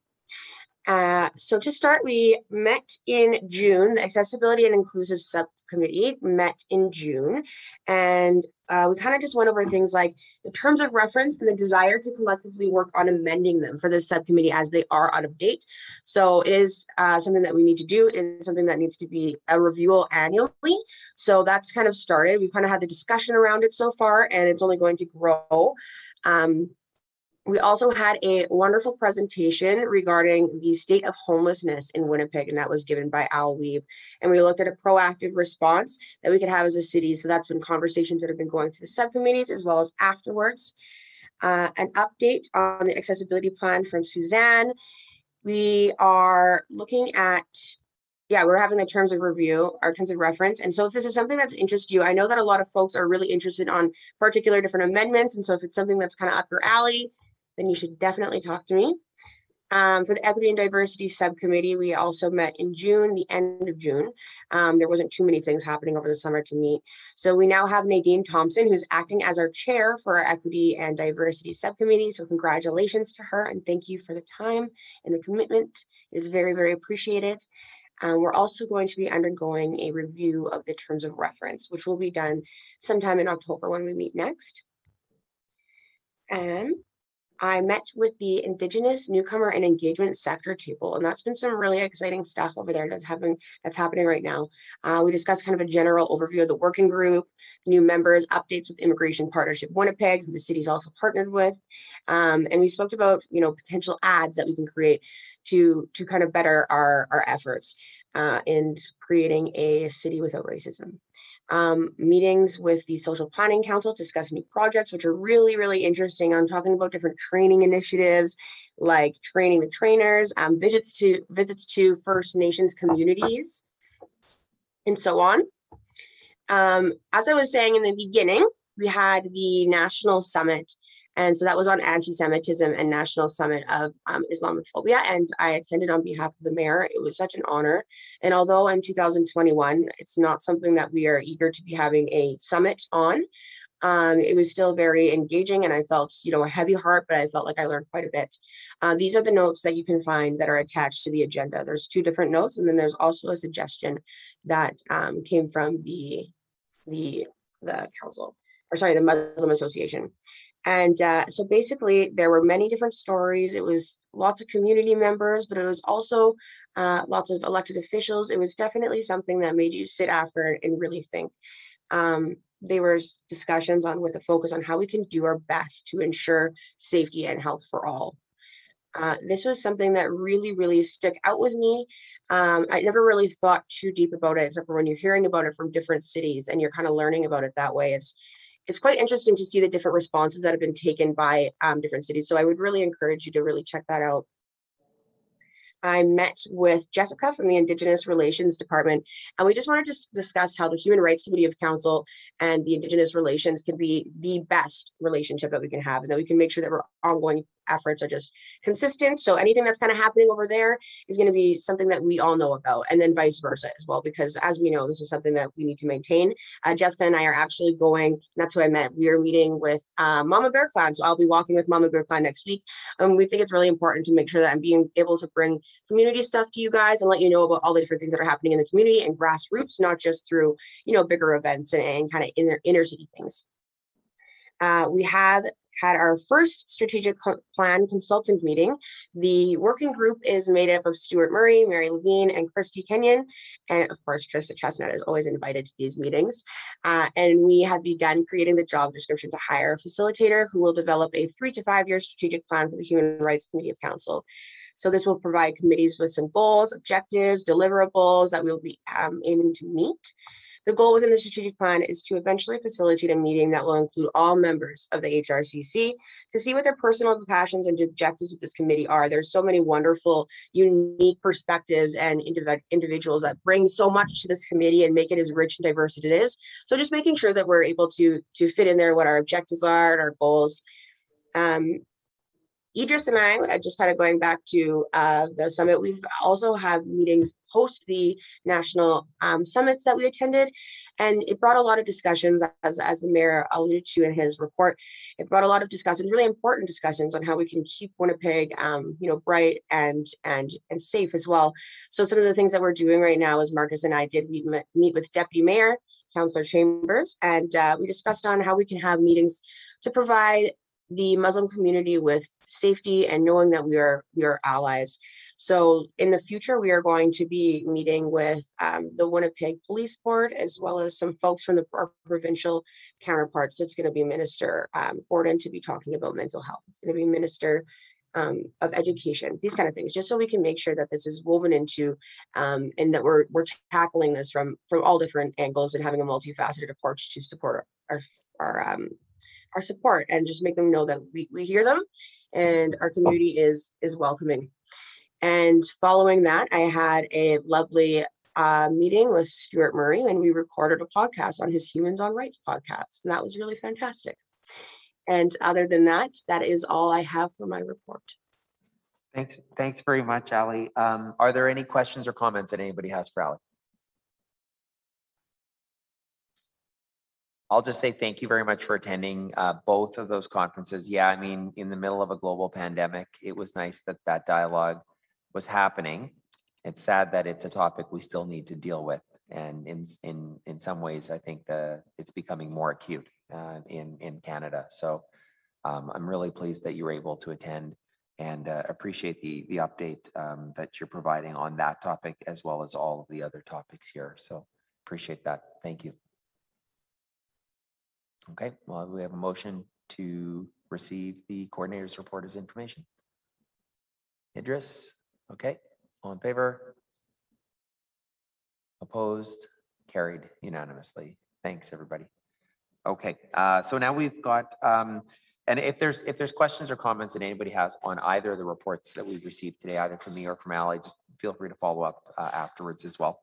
Uh, so to start, we met in June. The Accessibility and Inclusive Subcommittee met in June, and uh, we kind of just went over things like the terms of reference and the desire to collectively work on amending them for this subcommittee as they are out of date. So it is uh, something that we need to do. It is something that needs to be a review annually. So that's kind of started. We've kind of had the discussion around it so far, and it's only going to grow. Um, we also had a wonderful presentation regarding the state of homelessness in Winnipeg, and that was given by Al Wiebe. And we looked at a proactive response that we could have as a city. So that's been conversations that have been going through the subcommittees as well as afterwards. Uh, an update on the accessibility plan from Suzanne. We are looking at yeah, we're having the terms of review, our terms of reference. And so if this is something that's interested you, I know that a lot of folks are really interested on particular different amendments. And so if it's something that's kind of up your alley, then you should definitely talk to me. Um, for the Equity and Diversity Subcommittee, we also met in June, the end of June. Um, there wasn't too many things happening over the summer to meet. So we now have Nadine Thompson, who's acting as our chair for our Equity and Diversity Subcommittee. So congratulations to her and thank you for the time and the commitment. It is very, very appreciated. Um, we're also going to be undergoing a review of the terms of reference, which will be done sometime in October when we meet next. And I met with the Indigenous newcomer and engagement sector table, and that's been some really exciting stuff over there that's happening that's happening right now. Uh, we discussed kind of a general overview of the working group, new members, updates with Immigration Partnership Winnipeg, who the city's also partnered with, um, and we spoke about you know potential ads that we can create to to kind of better our our efforts uh, in creating a city without racism um, meetings with the Social Planning Council to discuss new projects, which are really, really interesting. I'm talking about different training initiatives, like training the trainers, um, visits to visits to First Nations communities, and so on. Um, as I was saying in the beginning, we had the National Summit and so that was on anti-Semitism and National Summit of um, Islamophobia. And I attended on behalf of the mayor. It was such an honor. And although in 2021, it's not something that we are eager to be having a summit on, um, it was still very engaging and I felt, you know, a heavy heart, but I felt like I learned quite a bit. Uh, these are the notes that you can find that are attached to the agenda. There's two different notes, and then there's also a suggestion that um, came from the the the council, or sorry, the Muslim Association. And uh, so basically, there were many different stories. It was lots of community members, but it was also uh, lots of elected officials. It was definitely something that made you sit after and really think. Um, there was discussions on with a focus on how we can do our best to ensure safety and health for all. Uh, this was something that really, really stuck out with me. Um, I never really thought too deep about it, except for when you're hearing about it from different cities and you're kind of learning about it that way. It's it's quite interesting to see the different responses that have been taken by um, different cities. So I would really encourage you to really check that out. I met with Jessica from the Indigenous Relations Department, and we just wanted to discuss how the Human Rights Committee of Council and the Indigenous Relations can be the best relationship that we can have, and that we can make sure that we're ongoing efforts are just consistent. So anything that's kind of happening over there is going to be something that we all know about, and then vice versa as well, because as we know, this is something that we need to maintain. Uh, Jessica and I are actually going, that's who I met. We are meeting with uh, Mama Bear Clan. So I'll be walking with Mama Bear Clan next week. And we think it's really important to make sure that I'm being able to bring community stuff to you guys and let you know about all the different things that are happening in the community and grassroots, not just through, you know, bigger events and, and kind of inner, inner city things. Uh, we have had our first strategic plan consultant meeting. The working group is made up of Stuart Murray, Mary Levine, and Christy Kenyon. And of course, Trista Chestnut is always invited to these meetings. Uh, and we have begun creating the job description to hire a facilitator who will develop a three to five year strategic plan for the Human Rights Committee of Council. So this will provide committees with some goals, objectives, deliverables that we'll be um, aiming to meet. The goal within the strategic plan is to eventually facilitate a meeting that will include all members of the HRCC to see what their personal passions and objectives with this committee are. There's so many wonderful, unique perspectives and individ- individuals that bring so much to this committee and make it as rich and diverse as it is. So just making sure that we're able to to fit in there what our objectives are and our goals. Um, Idris and I, uh, just kind of going back to uh, the summit, we've also had meetings post the national um, summits that we attended, and it brought a lot of discussions, as, as the mayor alluded to in his report. It brought a lot of discussions, really important discussions on how we can keep Winnipeg, um, you know, bright and and and safe as well. So some of the things that we're doing right now is Marcus and I did meet, meet with Deputy Mayor, Councillor Chambers, and uh, we discussed on how we can have meetings to provide the Muslim community with safety and knowing that we are we are allies. So in the future, we are going to be meeting with um, the Winnipeg Police Board as well as some folks from the our provincial counterparts. So it's going to be Minister um, Gordon to be talking about mental health. It's going to be Minister um, of Education, these kind of things, just so we can make sure that this is woven into um, and that we're we're tackling this from from all different angles and having a multifaceted approach to support our our um, our support and just make them know that we, we hear them and our community is is welcoming. And following that, I had a lovely uh, meeting with Stuart Murray and we recorded a podcast on his Humans on Rights podcast. And that was really fantastic. And other than that, that is all I have for my report. Thanks, thanks very much, Ali. Um, are there any questions or comments that anybody has for Ali? I'll just say thank you very much for attending uh, both of those conferences. Yeah, I mean, in the middle of a global pandemic, it was nice that that dialogue was happening. It's sad that it's a topic we still need to deal with. And in, in, in some ways, I think the, it's becoming more acute uh, in, in Canada. So um, I'm really pleased that you were able to attend and uh, appreciate the, the update um, that you're providing on that topic as well as all of the other topics here. So appreciate that. Thank you. Okay, well, we have a motion to receive the coordinator's report as information. Idris, okay, all in favor? Opposed, carried unanimously. Thanks, everybody. Okay, uh, so now we've got, um, and if there's, if there's questions or comments that anybody has on either of the reports that we've received today, either from me or from Ally, just feel free to follow up uh, afterwards as well.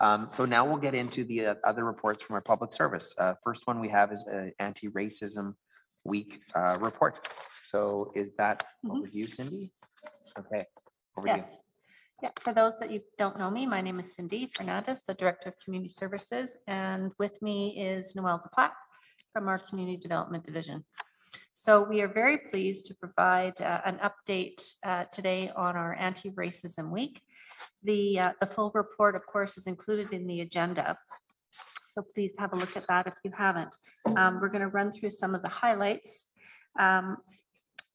Um, so now we'll get into the uh, other reports from our public service. Uh, first one we have is an anti-racism week uh, report. So is that over to you, Cindy? Okay, over to you. Yes. Yeah, for those that you don't know me, my name is Cindy Fernandez, the Director of Community Services, and with me is Noelle DePape from our Community Development Division. So we are very pleased to provide uh, an update uh, today on our Anti-Racism Week. The, uh, the full report, of course, is included in the agenda. So please have a look at that if you haven't. Um, We're going to run through some of the highlights. Um,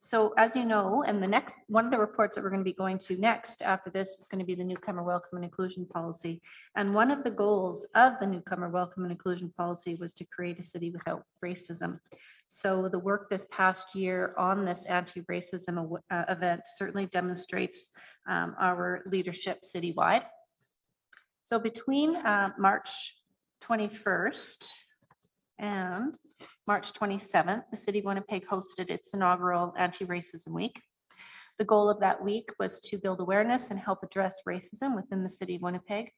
so as you know, and the next, one of the reports that we're going to be going to next after this is going to be the newcomer welcome and inclusion policy. And one of the goals of the newcomer welcome and inclusion policy was to create a city without racism. So the work this past year on this anti-racism uh, event certainly demonstrates um, our leadership citywide. So between uh, March 21st and March 27th, the city of Winnipeg hosted its inaugural Anti-Racism Week. The goal of that week was to build awareness and help address racism within the city of Winnipeg.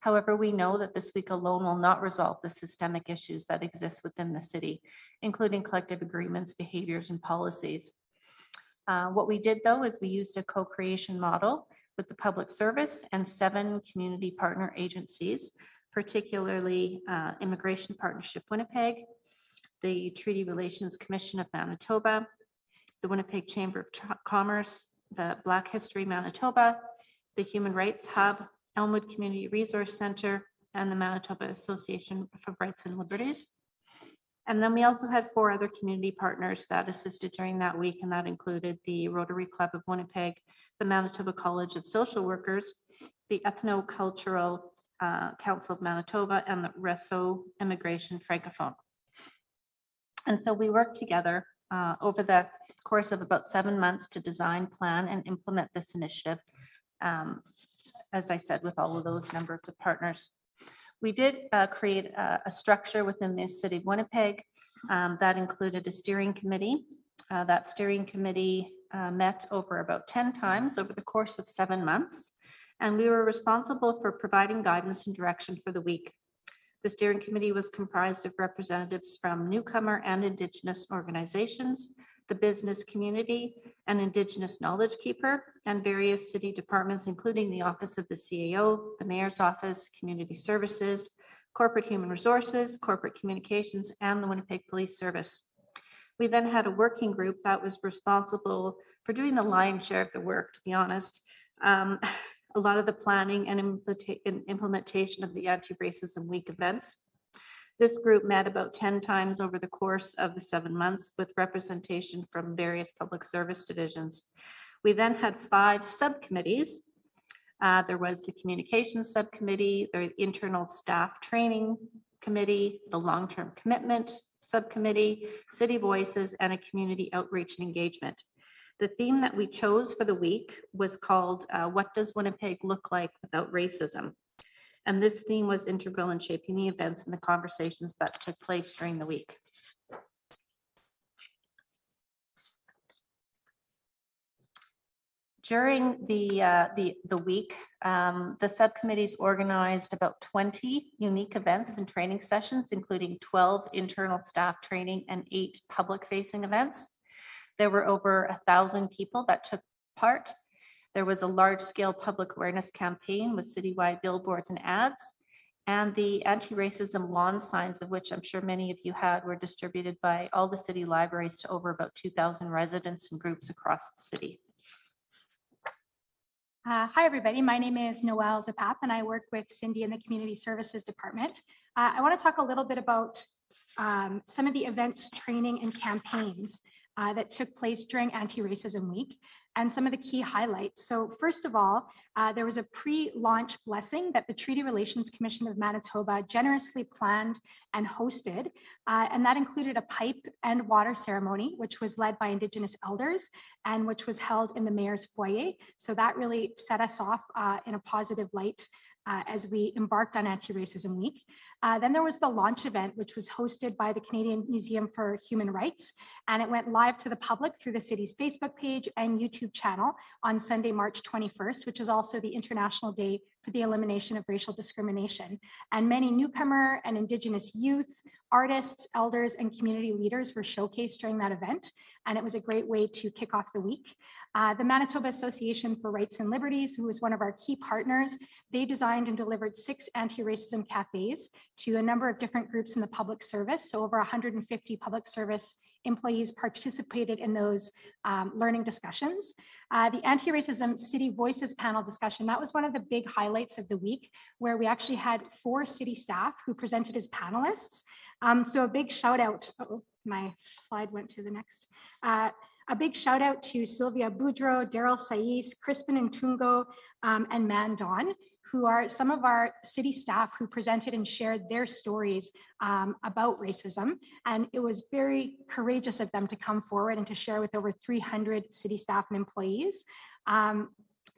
However, we know that this week alone will not resolve the systemic issues that exist within the city, including collective agreements, behaviors, and policies. Uh, What we did, though, is we used a co-creation model with the public service and seven community partner agencies, particularly uh, Immigration Partnership Winnipeg, the Treaty Relations Commission of Manitoba, the Winnipeg Chamber of Ch- Commerce, the Black History Manitoba, the Human Rights Hub, Elmwood Community Resource Center, and the Manitoba Association for Rights and Liberties. And then we also had four other community partners that assisted during that week, and that included the Rotary Club of Winnipeg, the Manitoba College of Social Workers, the Ethnocultural uh, Council of Manitoba, and the Réseau Immigration Francophone. And so we worked together uh, over the course of about seven months to design, plan, and implement this initiative. um, As I said, with all of those numbers of partners. We did uh, create a, a structure within the city of Winnipeg um, that included a steering committee. Uh, That steering committee uh, met over about 10 times over the course of seven months. And we were responsible for providing guidance and direction for the week. The steering committee was comprised of representatives from newcomer and Indigenous organizations, the business community, an Indigenous knowledge keeper, and various city departments, including the Office of the CAO, the Mayor's Office, Community Services, Corporate Human Resources, Corporate Communications, and the Winnipeg Police Service. We then had a working group that was responsible for doing the lion's share of the work, to be honest. Um, a lot of the planning and implementa- and implementation of the anti-racism week events. This group met about 10 times over the course of the seven months with representation from various public service divisions. We then had five subcommittees. Uh, There was the communications subcommittee, the internal staff training committee, the long-term commitment subcommittee, city voices, and a community outreach and engagement. The theme that we chose for the week was called uh, What Does Winnipeg Look Like Without Racism? And this theme was integral in shaping the events and the conversations that took place during the week. During the, uh, the, the week, um, the subcommittees organized about 20 unique events and training sessions, including 12 internal staff training and eight public-facing events. There were over a thousand people that took part. There was a large-scale public awareness campaign with citywide billboards and ads. And the anti-racism lawn signs, of which I'm sure many of you had, were distributed by all the city libraries to over about 2,000 residents and groups across the city. Uh, Hi, everybody. My name is Noelle DePape, and I work with Cindy in the Community Services Department. Uh, I want to talk a little bit about um, some of the events, training, and campaigns uh, that took place during Anti-Racism Week and some of the key highlights. So first of all, uh, there was a pre-launch blessing that the Treaty Relations Commission of Manitoba generously planned and hosted. uh, And that included a pipe and water ceremony, which was led by Indigenous elders and which was held in the mayor's foyer. So that really set us off uh, in a positive light uh, as we embarked on Anti-Racism Week. Uh, Then there was the launch event, which was hosted by the Canadian Museum for Human Rights. And it went live to the public through the city's Facebook page and YouTube channel on Sunday, March 21st, which is also the International Day for the Elimination of Racial Discrimination. And many newcomer and Indigenous youth, artists, elders, and community leaders were showcased during that event. And it was a great way to kick off the week. Uh, The Manitoba Association for Rights and Liberties, who was one of our key partners, they designed and delivered six anti-racism cafes to a number of different groups in the public service. So over 150 public service employees participated in those um, learning discussions. Uh, the anti-racism city voices panel discussion, that was one of the big highlights of the week, where we actually had four city staff who presented as panelists. Um, so a big shout out, oh, my slide went to the next. Uh, a big shout out to Sylvia Boudreau, Daryl Sais, Crispin Ntungo, um, and Man Don, who are some of our city staff who presented and shared their stories um, about racism. And it was very courageous of them to come forward and to share with over 300 city staff and employees. Um,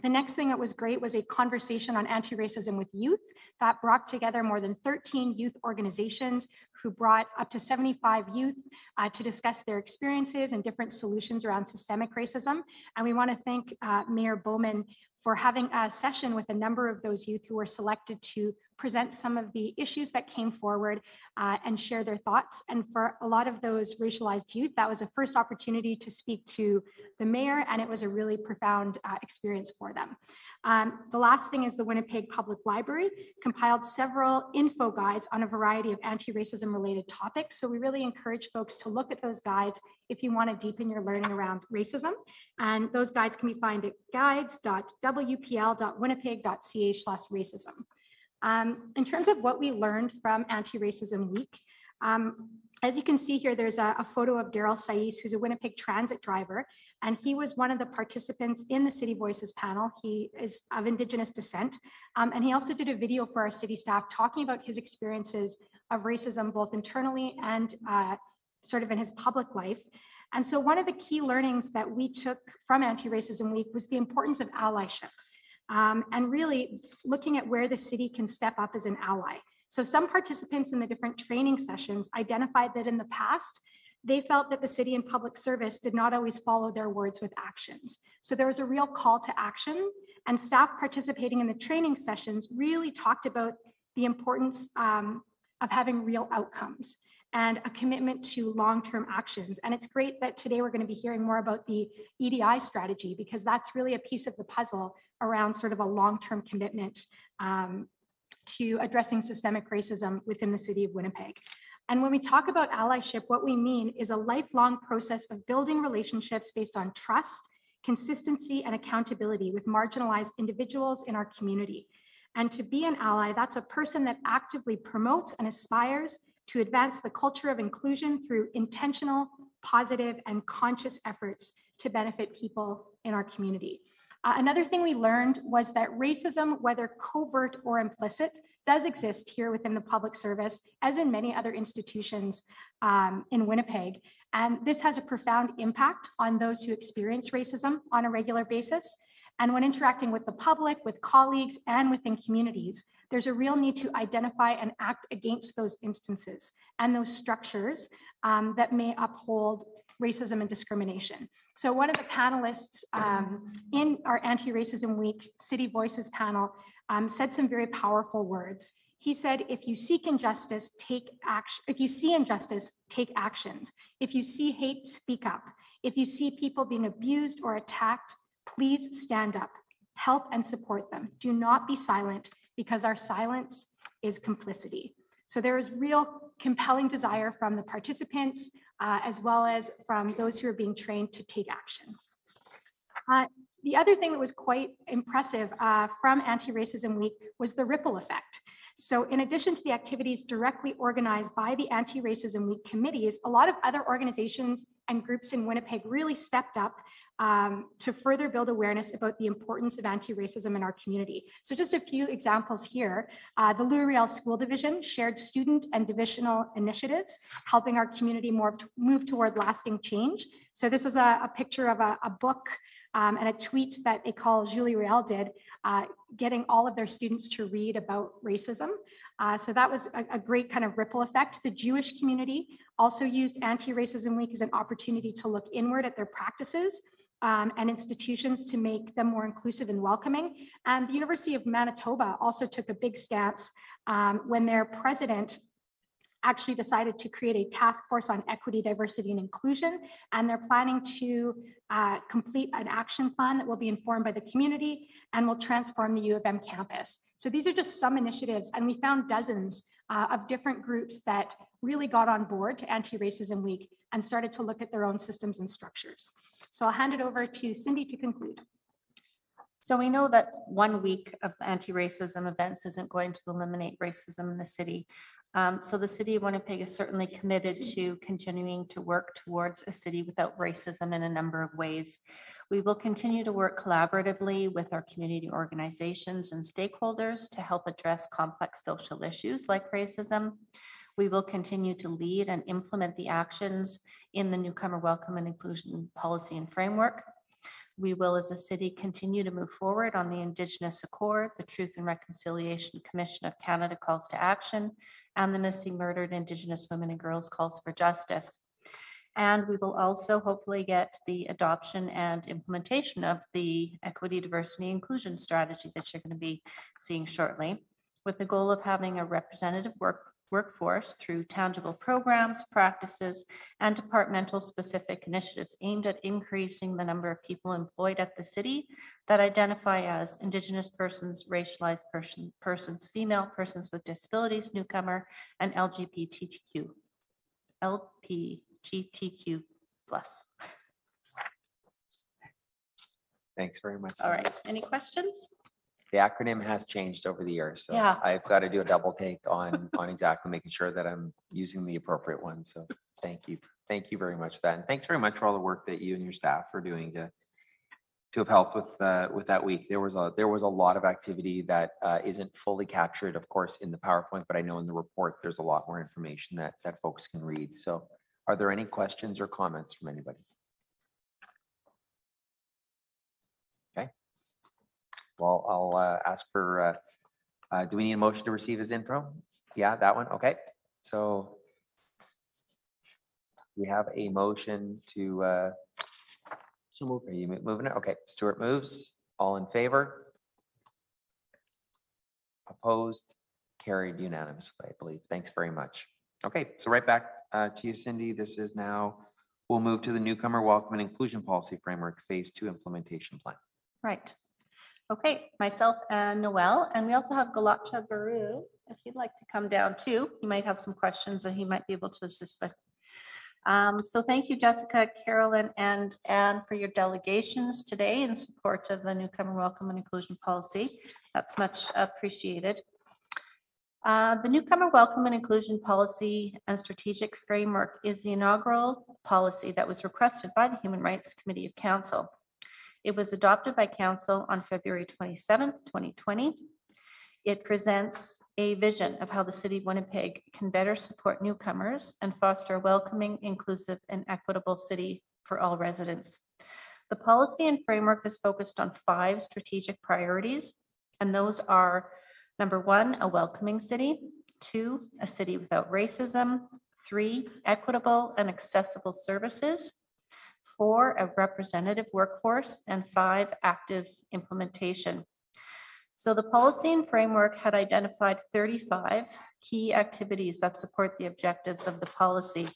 the next thing that was great was a conversation on anti-racism with youth that brought together more than 13 youth organizations who brought up to 75 youth uh, to discuss their experiences and different solutions around systemic racism. And we want to thank uh, Mayor Bowman for having a session with a number of those youth who were selected to present some of the issues that came forward uh, and share their thoughts. And for a lot of those racialized youth, that was a first opportunity to speak to the mayor, and it was a really profound uh, experience for them. Um, the last thing is the Winnipeg Public Library compiled several info guides on a variety of anti-racism related topics. So we really encourage folks to look at those guides if you want to deepen your learning around racism. And those guides can be found at guides.wpl.winnipeg.ca slash racism. Um, in terms of what we learned from Anti-Racism Week, um, as you can see here, there's a, a photo of Daryl Sais, who's a Winnipeg transit driver, and he was one of the participants in the City Voices panel. He is of Indigenous descent, um, and he also did a video for our city staff talking about his experiences of racism, both internally and uh, sort of in his public life. And so one of the key learnings that we took from Anti-Racism Week was the importance of allyship um, and really looking at where the city can step up as an ally. So some participants in the different training sessions identified that in the past, they felt that the city and public service did not always follow their words with actions. So there was a real call to action and staff participating in the training sessions really talked about the importance um, of having real outcomes and a commitment to long-term actions. And it's great that today we're going to be hearing more about the EDI strategy because that's really a piece of the puzzle around sort of a long-term commitment um, to addressing systemic racism within the city of Winnipeg. And when we talk about allyship, what we mean is a lifelong process of building relationships based on trust, consistency, and accountability with marginalized individuals in our community. And to be an ally, that's a person that actively promotes and aspires to advance the culture of inclusion through intentional, positive, and conscious efforts to benefit people in our community. Uh, another thing we learned was that racism, whether covert or implicit, does exist here within the public service, as in many other institutions um, in Winnipeg. And this has a profound impact on those who experience racism on a regular basis. And when interacting with the public, with colleagues, and within communities, there's a real need to identify and act against those instances and those structures um, that may uphold racism and discrimination. So one of the panelists um, in our Anti-Racism Week City Voices panel um, said some very powerful words. He said, if you seek injustice, take action. If you see injustice, take actions. If you see hate, speak up. If you see people being abused or attacked, please stand up, help and support them. Do not be silent because our silence is complicity. So there is real compelling desire from the participants uh, as well as from those who are being trained to take action. Uh, the other thing that was quite impressive uh, from Anti-Racism Week was the ripple effect. So in addition to the activities directly organized by the Anti-Racism Week committees, a lot of other organizations and groups in Winnipeg really stepped up um, to further build awareness about the importance of anti-racism in our community. So just a few examples here. Uh, the Louis Riel School Division shared student and divisional initiatives, helping our community more move toward lasting change. So this is a, a picture of a, a book um, and a tweet that Ecole Julie Riel did, uh, getting all of their students to read about racism. Uh, so that was a, a, great kind of ripple effect. The Jewish community also used Anti-Racism Week as an opportunity to look inward at their practices um, and institutions to make them more inclusive and welcoming. And the University of Manitoba also took a big stance um, when their president actually decided to create a task force on equity, diversity, and inclusion. And they're planning to uh, complete an action plan that will be informed by the community and will transform the U of M campus. So these are just some initiatives, and we found dozens uh, of different groups that really got on board to Anti-Racism Week and started to look at their own systems and structures. So I'll hand it over to Cindy to conclude. So we know that one week of anti-racism events isn't going to eliminate racism in the city. Um, so the city of Winnipeg is certainly committed to continuing to work towards a city without racism in a number of ways. We will continue to work collaboratively with our community organizations and stakeholders to help address complex social issues like racism. We will continue to lead and implement the actions in the newcomer welcome and inclusion policy and framework. We will, as a city, continue to move forward on the Indigenous Accord, the Truth and Reconciliation Commission of Canada calls to action, and the Missing Murdered Indigenous Women and Girls calls for justice. And we will also hopefully get the adoption and implementation of the equity, diversity, inclusion strategy that you're going to be seeing shortly, with the goal of having a representative work workforce through tangible programs, practices, and departmental specific initiatives aimed at increasing the number of people employed at the city that identify as Indigenous persons, racialized person, persons, female persons with disabilities, newcomer, and LGBTQ, LPGTQ plus. Thanks very much. All right, any questions? The acronym has changed over the years, so Yeah. I've got to do a double take on, on exactly making sure that I'm using the appropriate one. So thank you. Thank you very much for that. And thanks very much for all the work that you and your staff are doing to to have helped with, uh, with that week. There was a, there was a lot of activity that, uh, isn't fully captured, of course, in the PowerPoint, but I know in the report, there's a lot more information that, that folks can read. So are there any questions or comments from anybody? Okay. Well, I'll, uh, ask for, uh, uh, do we need a motion to receive his info? Yeah, that one, okay, so. We have a motion to, uh, So moved. are you mo- moving it? Okay, Stuart moves, all in favor? Opposed, carried unanimously, I believe. Thanks very much. Okay, so right back uh, to you, Cindy. This is now, we'll move to the newcomer welcome and inclusion policy framework, phase two implementation plan. Right. Okay, myself and Noelle, and we also have Galacha Baru. If you'd like to come down too, you might have some questions that he might be able to assist with. Um, so thank you, Jessica, Carolyn, and Anne for your delegations today in support of the newcomer welcome and inclusion policy. That's much appreciated. Uh, the newcomer welcome and inclusion policy and strategic framework is the inaugural policy that was requested by the Human Rights Committee of Council. It was adopted by council on February twenty-seventh, twenty twenty. It presents a vision of how the city of Winnipeg can better support newcomers and foster a welcoming, inclusive, and equitable city for all residents. The policy and framework is focused on five strategic priorities, and those are number one, a welcoming city, two, a city without racism, three, equitable and accessible services, four, a representative workforce, and five, active implementation. So the policy and framework had identified 35 key activities that support the objectives of the policy.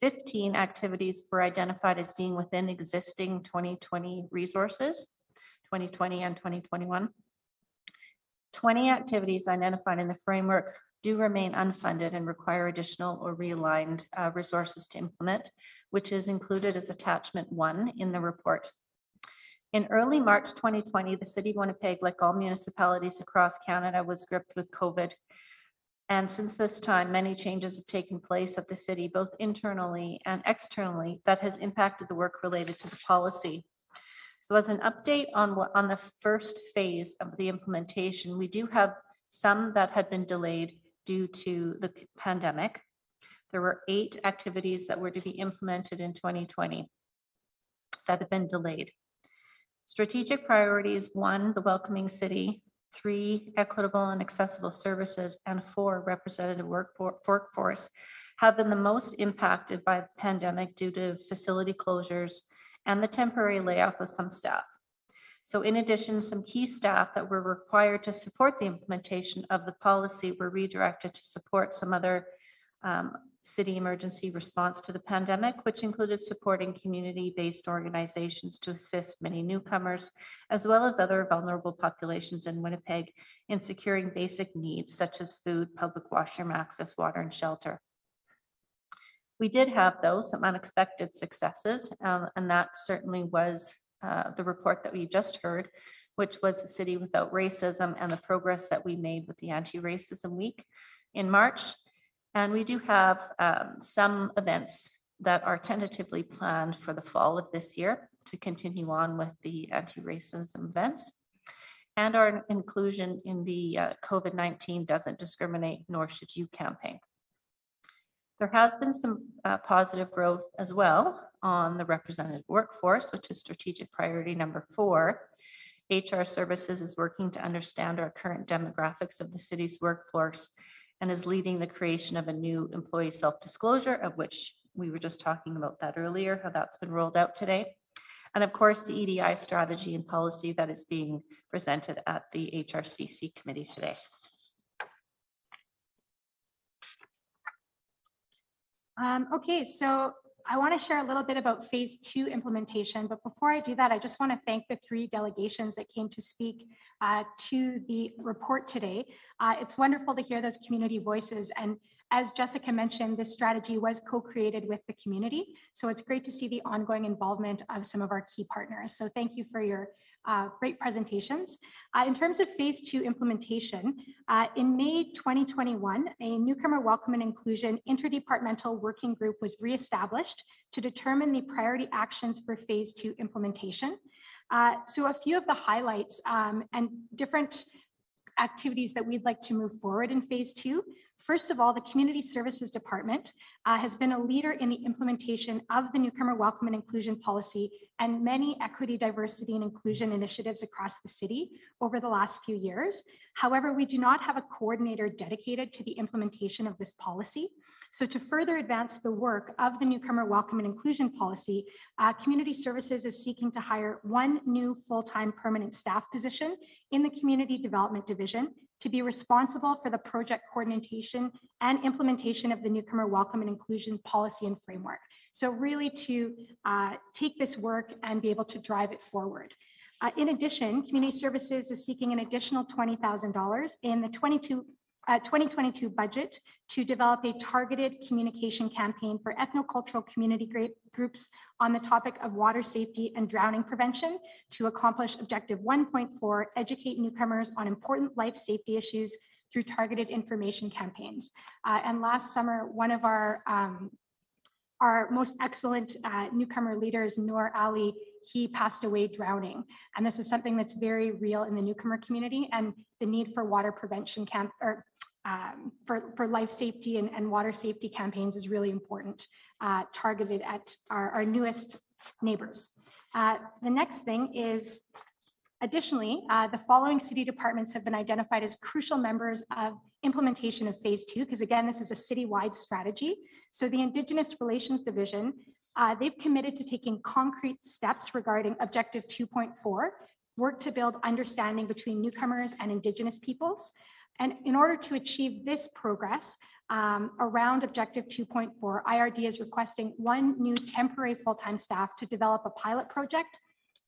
15 activities were identified as being within existing 2020 resources, 2020 and 2021. 20 activities identified in the framework do remain unfunded and require additional or realigned uh, resources to implement, which is included as attachment one in the report. In early March 2020, the city of Winnipeg, like all municipalities across Canada, was gripped with COVID. And since this time, many changes have taken place at the city, both internally and externally, that has impacted the work related to the policy. So as an update on what, on the first phase of the implementation, we do have some that had been delayed due to the pandemic. There were eight activities that were to be implemented in 2020 that have been delayed. Strategic priorities, one, the welcoming city, three, equitable and accessible services, and four, representative workfor- workforce have been the most impacted by the pandemic due to facility closures and the temporary layoff of some staff. So in addition, some key staff that were required to support the implementation of the policy were redirected to support some other um, city emergency response to the pandemic, which included supporting community-based organizations to assist many newcomers, as well as other vulnerable populations in Winnipeg in securing basic needs such as food, public washroom access, water, and shelter. We did have, though, some unexpected successes, um, and that certainly was uh, the report that we just heard, which was the city without racism and the progress that we made with the anti-racism week in March. And we do have um, some events that are tentatively planned for the fall of this year to continue on with the anti-racism events. And our inclusion in the uh, COVID-19 doesn't discriminate, nor should you campaign. There has been some uh, positive growth as well on the representative workforce, which is strategic priority number four. HR Services is working to understand our current demographics of the city's workforce and is leading the creation of a new employee self-disclosure, of which we were just talking about that earlier, how that's been rolled out today. And of course, the EDI strategy and policy that is being presented at the HRCC committee today. Um, okay, so I want to share a little bit about phase two implementation, but before I do that, I just want to thank the three delegations that came to speak uh, to the report today. Uh, it's wonderful to hear those community voices. And as Jessica mentioned, this strategy was co-created with the community. So it's great to see the ongoing involvement of some of our key partners. So thank you for your uh, great presentations. Uh, in terms of phase two implementation, uh, in May 2021, a newcomer welcome and inclusion interdepartmental working group was reestablished to determine the priority actions for phase two implementation. Uh, so a few of the highlights um, and different activities that we'd like to move forward in phase two First of all, the Community Services Department uh, has been a leader in the implementation of the newcomer welcome and inclusion policy and many equity, diversity, and inclusion initiatives across the city over the last few years. However, we do not have a coordinator dedicated to the implementation of this policy. So to further advance the work of the newcomer welcome and inclusion policy, uh, Community Services is seeking to hire one new full-time permanent staff position in the Community Development Division to be responsible for the project coordination and implementation of the newcomer welcome and inclusion policy and framework. So really to uh, take this work and be able to drive it forward. Uh, in addition, Community Services is seeking an additional $20,000 in the 22 uh, 2022 budget to develop a targeted communication campaign for ethnocultural community groups on the topic of water safety and drowning prevention to accomplish objective 1.4, educate newcomers on important life safety issues through targeted information campaigns. Uh, and last summer, one of our um, our most excellent uh, newcomer leaders, Noor Ali, he passed away drowning. And this is something that's very real in the newcomer community and the need for water prevention camp or um, for, for life safety and, and water safety campaigns is really important, uh, targeted at our, our newest neighbors. Uh, the next thing is Additionally, uh, the following city departments have been identified as crucial members of implementation of phase two, because again, this is a citywide strategy. So the Indigenous Relations Division, uh, they've committed to taking concrete steps regarding objective 2.4, work to build understanding between newcomers and Indigenous peoples. And in order to achieve this progress um, around objective 2.4, IRD is requesting one new temporary full-time staff to develop a pilot project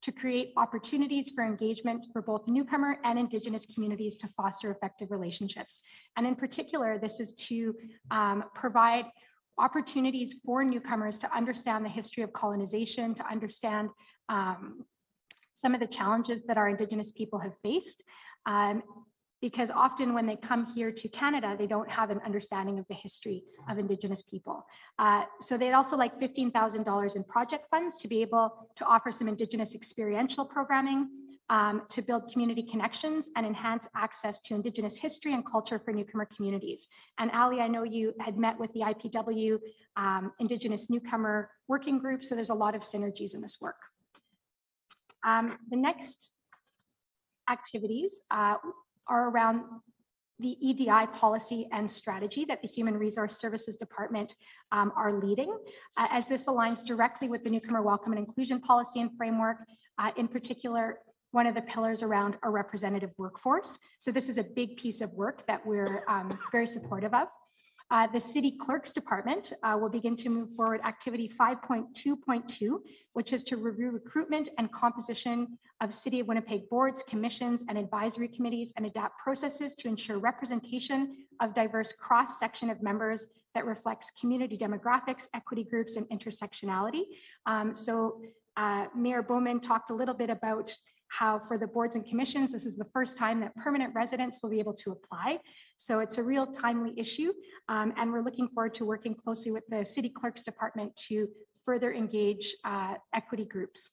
to create opportunities for engagement for both newcomer and Indigenous communities to foster effective relationships. And in particular, this is to um, provide opportunities for newcomers to understand the history of colonization, to understand um, some of the challenges that our Indigenous people have faced, um, because often when they come here to Canada, they don't have an understanding of the history of Indigenous people. Uh, so they'd also like $15,000 in project funds to be able to offer some Indigenous experiential programming, um, to build community connections and enhance access to Indigenous history and culture for newcomer communities. And Ali, I know you had met with the IPW um, Indigenous Newcomer Working Group, so there's a lot of synergies in this work. Um, the next activities uh, are around the EDI policy and strategy that the Human Resource Services Department um, are leading, uh, as this aligns directly with the newcomer welcome and inclusion policy and framework, uh, in particular, one of the pillars around a representative workforce. So this is a big piece of work that we're um, very supportive of. Uh, the city clerk's department uh, will begin to move forward activity 5.2.2, which is to review recruitment and composition of City of Winnipeg boards, commissions, and advisory committees and adapt processes to ensure representation of diverse cross-section of members that reflects community demographics, equity groups, and intersectionality. Um, so uh, Mayor Bowman talked a little bit about how for the boards and commissions, this is the first time that permanent residents will be able to apply. So it's a real timely issue. Um, and we're looking forward to working closely with the city clerk's department to further engage uh, equity groups.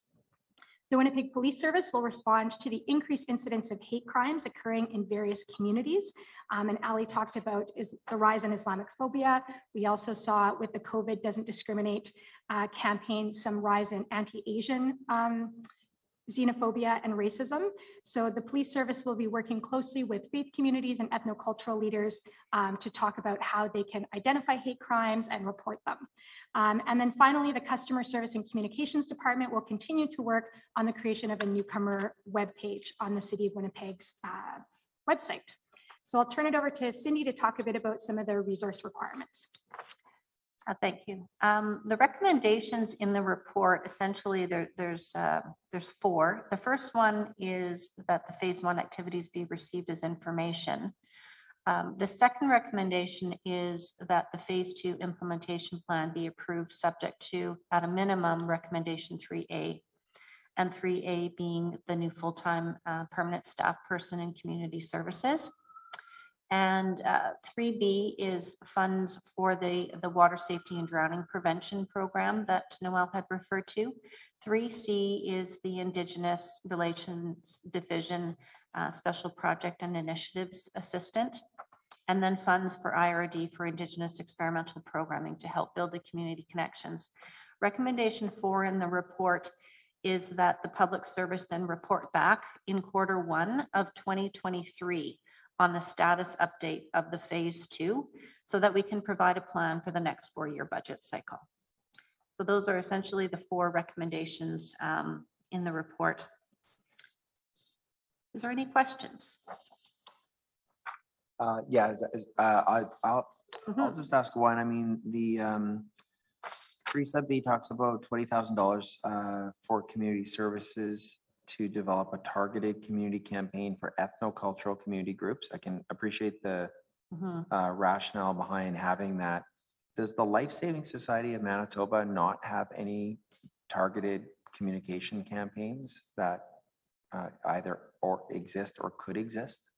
The Winnipeg Police Service will respond to the increased incidence of hate crimes occurring in various communities. Um, and Ali talked about is the rise in Islamic phobia. We also saw with the COVID doesn't discriminate uh, campaign some rise in anti-Asian um, xenophobia and racism. So the police service will be working closely with faith communities and ethnocultural leaders um, to talk about how they can identify hate crimes and report them. Um, and then finally, the customer service and communications department will continue to work on the creation of a newcomer webpage on the City of Winnipeg's uh, website. So I'll turn it over to Cindy to talk a bit about some of the resource requirements. Uh, Thank you. Um, The recommendations in the report, essentially, there, there's, uh, there's four. The first one is that the phase one activities be received as information. Um, The second recommendation is that the phase two implementation plan be approved, subject to, at a minimum, recommendation three A. And three A being the new full-time uh, permanent staff person in community services. And uh, three B is funds for the, the water safety and drowning prevention program that Noelle had referred to. Three C is the Indigenous Relations Division uh, Special Project and Initiatives Assistant. And then funds for IRD for Indigenous experimental programming to help build the community connections. Recommendation four in the report is that the public service then report back in quarter one of 2023 on the status update of the phase two, so that we can provide a plan for the next four-year budget cycle. So those are essentially the four recommendations um, in the report. Is there any questions? Uh, yeah, is, is, uh, I, I'll, I'll Mhm. just ask one. I mean, the, um, three sub B talks about twenty thousand dollars, uh, for community services to develop a targeted community campaign for ethnocultural community groups. I can appreciate the, Mhm. uh, rationale behind having that. Does the Life Saving Society of Manitoba not have any targeted communication campaigns that, uh, either or exist or could exist?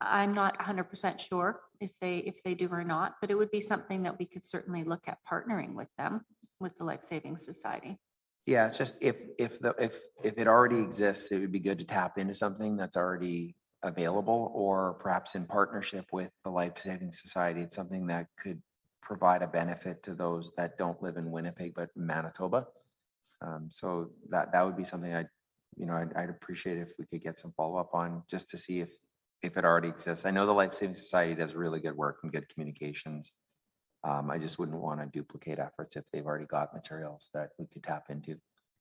I'm not hundred percent sure if they, if they do or not, but it would be something that we could certainly look at partnering with them, with the Life Saving Society. Yeah, it's just if, if the, if, if it already exists, it would be good to tap into something that's already available or perhaps in partnership with the Life Saving Society. It's something that could provide a benefit to those that don't live in Winnipeg, but Manitoba. Um, so that, that would be something I'd, you know, I'd, I'd appreciate if we could get some follow-up on, just to see if, if it already exists. I know the Life Saving Society does really good work and good communications. Um, I just wouldn't want to duplicate efforts if they've already got materials that we could tap into.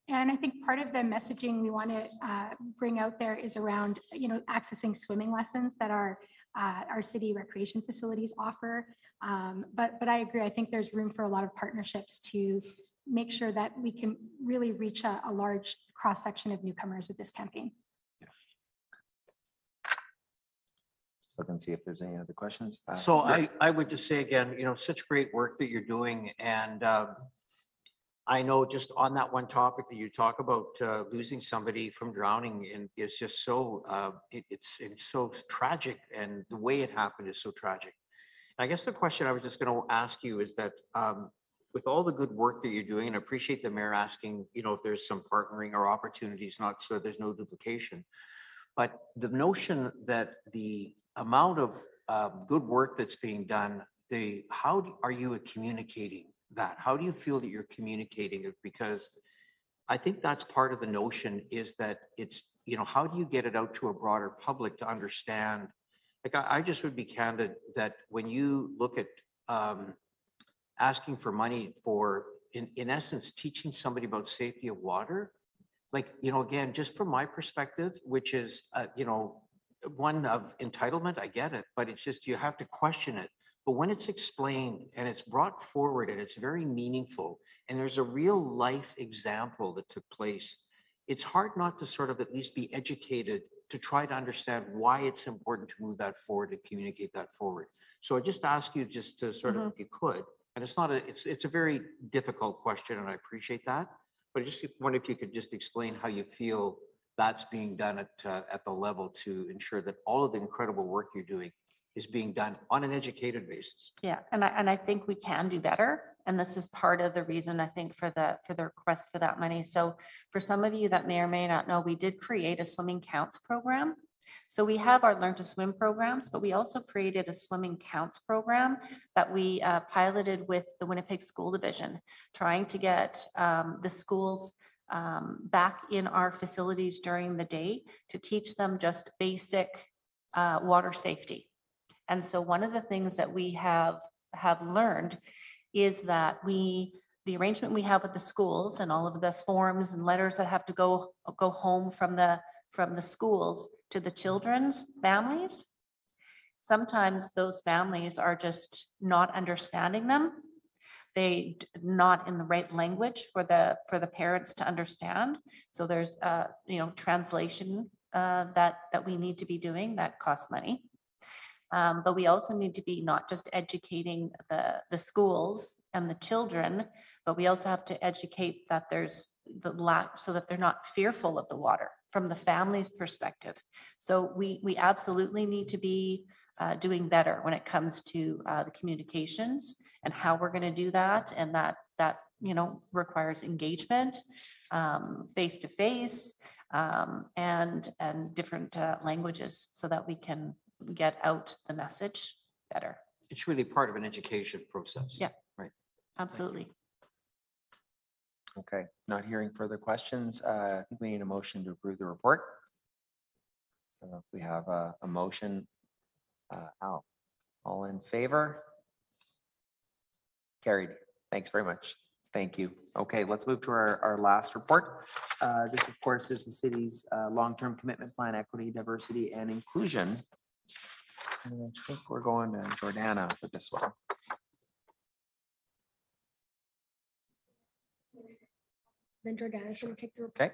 And I think part of the messaging we want to uh, bring out there is around, you know, accessing swimming lessons that our, uh, our city recreation facilities offer. Um, But, but I agree, I think there's room for a lot of partnerships to make sure that we can really reach a, a large cross-section of newcomers with this campaign. To see if there's any other questions. Uh, So? I, I would just say again, you know, such great work that you're doing and um, I know just on that one topic that you talk about, uh, losing somebody from drowning and is just so, uh, it- it's, it's so tragic and the way it happened is so tragic. I guess the question I was just going to ask you is that um, with all the good work that you're doing, and I appreciate the mayor asking, you know, if there's some partnering or opportunities, not so there's no duplication. But the notion that the amount of um, good work that's being done, the, how are you communicating that? How do you feel that you're communicating it? Because I think that's part of the notion is that it's, you know, how do you get it out to a broader public to understand? Like, I, I just would be candid that when you look at um, asking for money for, in, in essence, teaching somebody about safety of water, like, you know, again, just from my perspective, which is, uh, you know, one of entitlement, I get it, but it's just, you have to question it. But when it's explained and it's brought forward and it's very meaningful, and there's a real life example that took place, it's hard not to sort of at least be educated to try to understand why it's important to move that forward and communicate that forward. So I just ask you just to sort of, mm-hmm. if you could, and it's not a, it's, it's a very difficult question and I appreciate that. But I just wonder if you could just explain how you feel that's being done at, uh, at the level to ensure that all of the incredible work you're doing is being done on an educated basis. Yeah, and I, and I think we can do better. And this is part of the reason I think for the, for the request for that money. So for some of you that may or may not know, we did create a swimming counts program. So we have our Learn to Swim programs, but we also created a swimming counts program that we uh, piloted with the Winnipeg School Division, trying to get um, the schools um, back in our facilities during the day to teach them just basic uh, water safety. And so one of the things that we have, have learned is that we, the arrangement we have with the schools and all of the forms and letters that have to go, go home from the, from the schools to the children's families. Sometimes those families are just not understanding them. They not in the right language for the, for the parents to understand. So there's, uh, you know, translation, uh, that, that we need to be doing that costs money. Um, but we also need to be not just educating the, the schools and the children, but we also have to educate that there's the lack, so that they're not fearful of the water from the family's perspective. So we, we absolutely need to be uh, doing better when it comes to uh, the communications and how we're going to do that. And that, that, you know, requires engagement, um, face to face, um, and, and different uh, languages so that we can get out the message better. It's really part of an education process. Yeah. Right. Absolutely. Okay, not hearing further questions. Uh, I think we need a motion to approve the report. So if we have a, a motion, uh, Al, all in favor? Carried. Thanks very much. Thank you. Okay, let's move to our, our last report. Uh, this of course is the city's, uh, long-term commitment plan, equity, diversity and inclusion. And I think we're going to Jordana for this one. Then Jordana's gonna take the. report. Okay.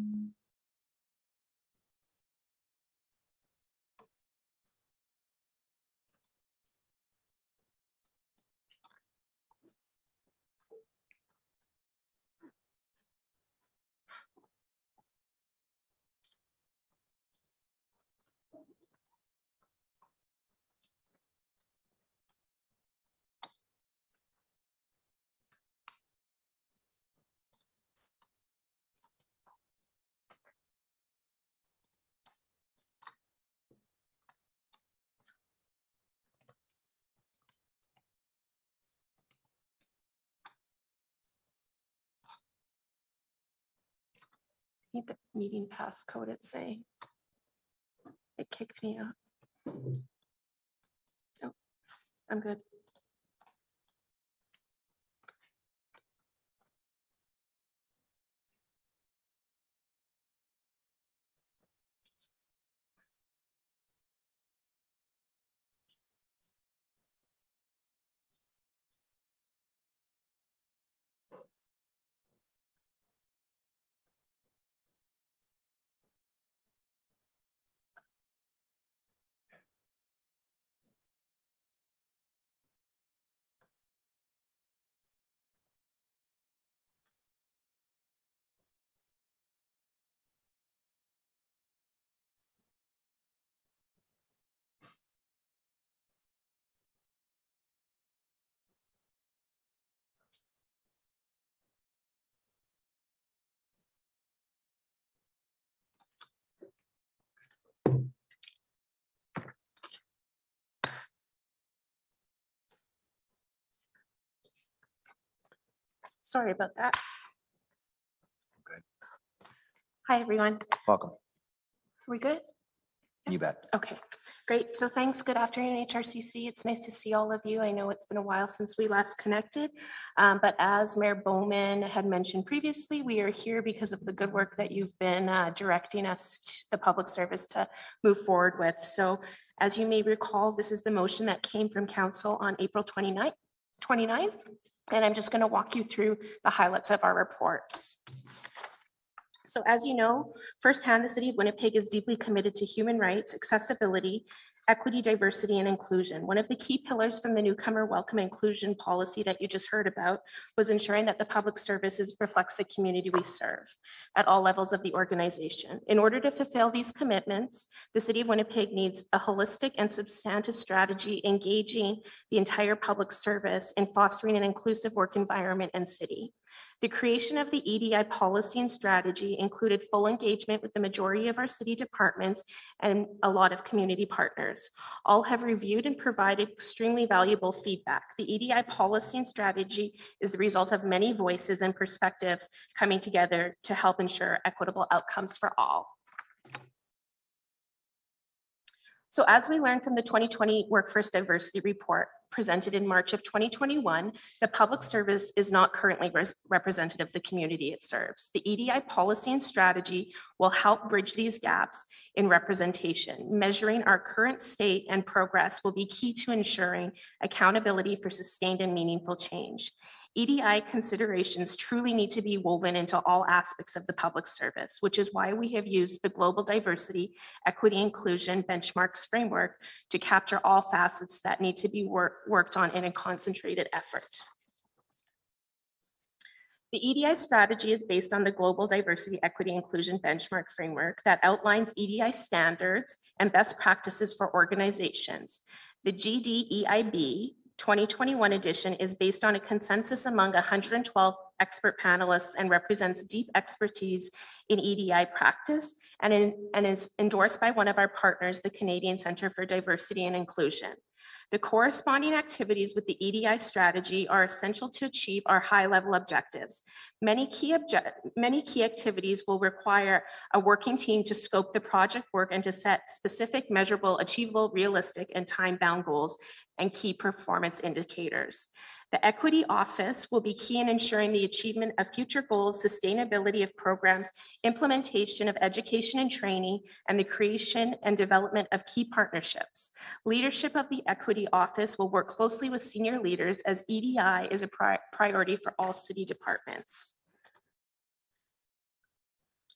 Need the meeting passcode it's saying. It kicked me out. Oh, I'm good. Sorry about that. Good. Hi, everyone. Welcome. Are we good? You bet. Okay, great. So thanks. Good afternoon, HRCC. It's nice to see all of you. I know it's been a while since we last connected. um, But as Mayor Bowman had mentioned previously, we are here because of the good work that you've been uh, directing us, t- the public service to move forward with. So as you may recall, this is the motion that came from council on April 29th, 29th. And I'm just going to walk you through the highlights of our reports. So as you know, firsthand, the city of Winnipeg is deeply committed to human rights, accessibility, equity, diversity, and inclusion. One of the key pillars from the newcomer welcome inclusion policy that you just heard about was ensuring that the public services reflects the community we serve at all levels of the organization. In order to fulfill these commitments, the city of Winnipeg needs a holistic and substantive strategy engaging the entire public service in fostering an inclusive work environment and city. The creation of the EDI policy and strategy included full engagement with the majority of our city departments and a lot of community partners. All have reviewed and provided extremely valuable feedback. The EDI policy and strategy is the result of many voices and perspectives coming together to help ensure equitable outcomes for all. So as we learned from the 2020 Workforce Diversity Report presented in March of 2021, the public service is not currently res- representative of the community it serves. The EDI policy and strategy will help bridge these gaps in representation. Measuring our current state and progress will be key to ensuring accountability for sustained and meaningful change. EDI considerations truly need to be woven into all aspects of the public service, which is why we have used the Global Diversity, Equity, Inclusion Benchmarks Framework to capture all facets that need to be work- worked on in a concentrated effort. The EDI strategy is based on the Global Diversity, Equity, Inclusion Benchmark Framework that outlines EDI standards and best practices for organizations. The GDEIB 2021 edition is based on a consensus among 112 expert panelists and represents deep expertise in EDI practice and, in- and is endorsed by one of our partners, the Canadian Centre for Diversity and Inclusion. The corresponding activities with the EDI strategy are essential to achieve our high-level objectives. Many key object, many key activities will require a working team to scope the project work and to set specific, measurable, achievable, realistic, and time-bound goals and key performance indicators. The Equity Office will be key in ensuring the achievement of future goals, sustainability of programs, implementation of education and training, and the creation and development of key partnerships. Leadership of the Equity Office will work closely with senior leaders as EDI is a pri- priority for all city departments.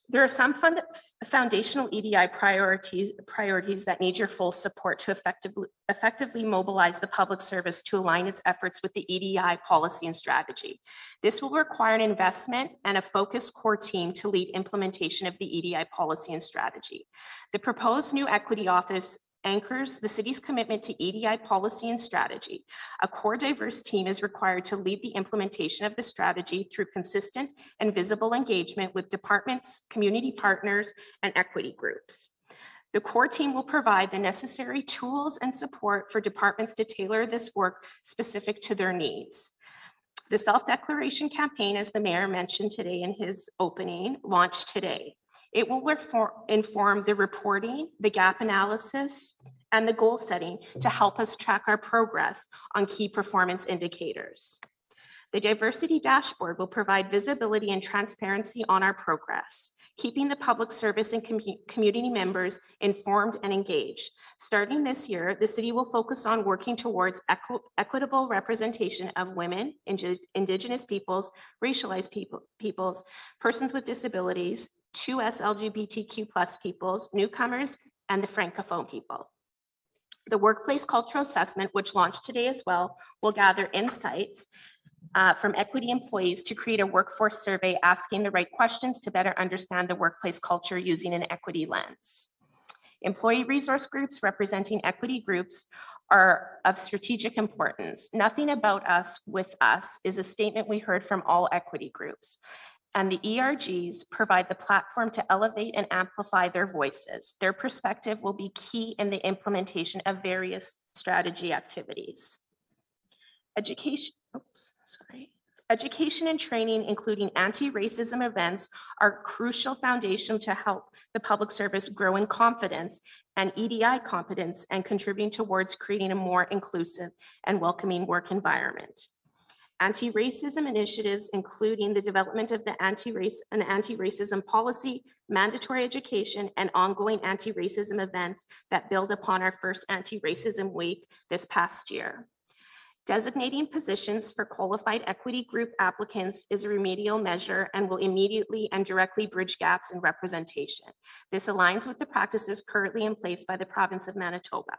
There are some fund- foundational EDI priorities, priorities that need your full support to effectively, effectively mobilize the public service to align its efforts with the EDI policy and strategy. This will require an investment and a focused core team to lead implementation of the EDI policy and strategy. The proposed new equity office anchors the city's commitment to EDI policy and strategy. A core diverse team is required to lead the implementation of the strategy through consistent and visible engagement with departments, community partners, and equity groups. The core team will provide the necessary tools and support for departments to tailor this work specific to their needs. The self-declaration campaign, as the mayor mentioned today in his opening, launched today. It will inform the reporting, the gap analysis, and the goal setting to help us track our progress on key performance indicators. The diversity dashboard will provide visibility and transparency on our progress, keeping the public service and commu- community members informed and engaged. Starting this year, the city will focus on working towards equi- equitable representation of women, Indi- indigenous peoples, racialized people, peoples, persons with disabilities, two LGBTQ plus peoples, newcomers, and the Francophone people. The Workplace Cultural Assessment, which launched today as well, will gather insights uh, from equity employees to create a workforce survey asking the right questions to better understand the workplace culture using an equity lens. Employee resource groups representing equity groups are of strategic importance. Nothing about us with us is a statement we heard from all equity groups. And the ERGs provide the platform to elevate and amplify their voices. Their perspective will be key in the implementation of various strategy activities. Education, oops, sorry. Education and training, including anti-racism events, are crucial foundation to help the public service grow in confidence and EDI competence and contributing towards creating a more inclusive and welcoming work environment. Anti-racism initiatives, including the development of the anti-race and anti-racism policy, mandatory education, and ongoing anti-racism events that build upon our first anti-racism week this past year. Designating positions for qualified equity group applicants is a remedial measure and will immediately and directly bridge gaps in representation. This aligns with the practices currently in place by the province of Manitoba.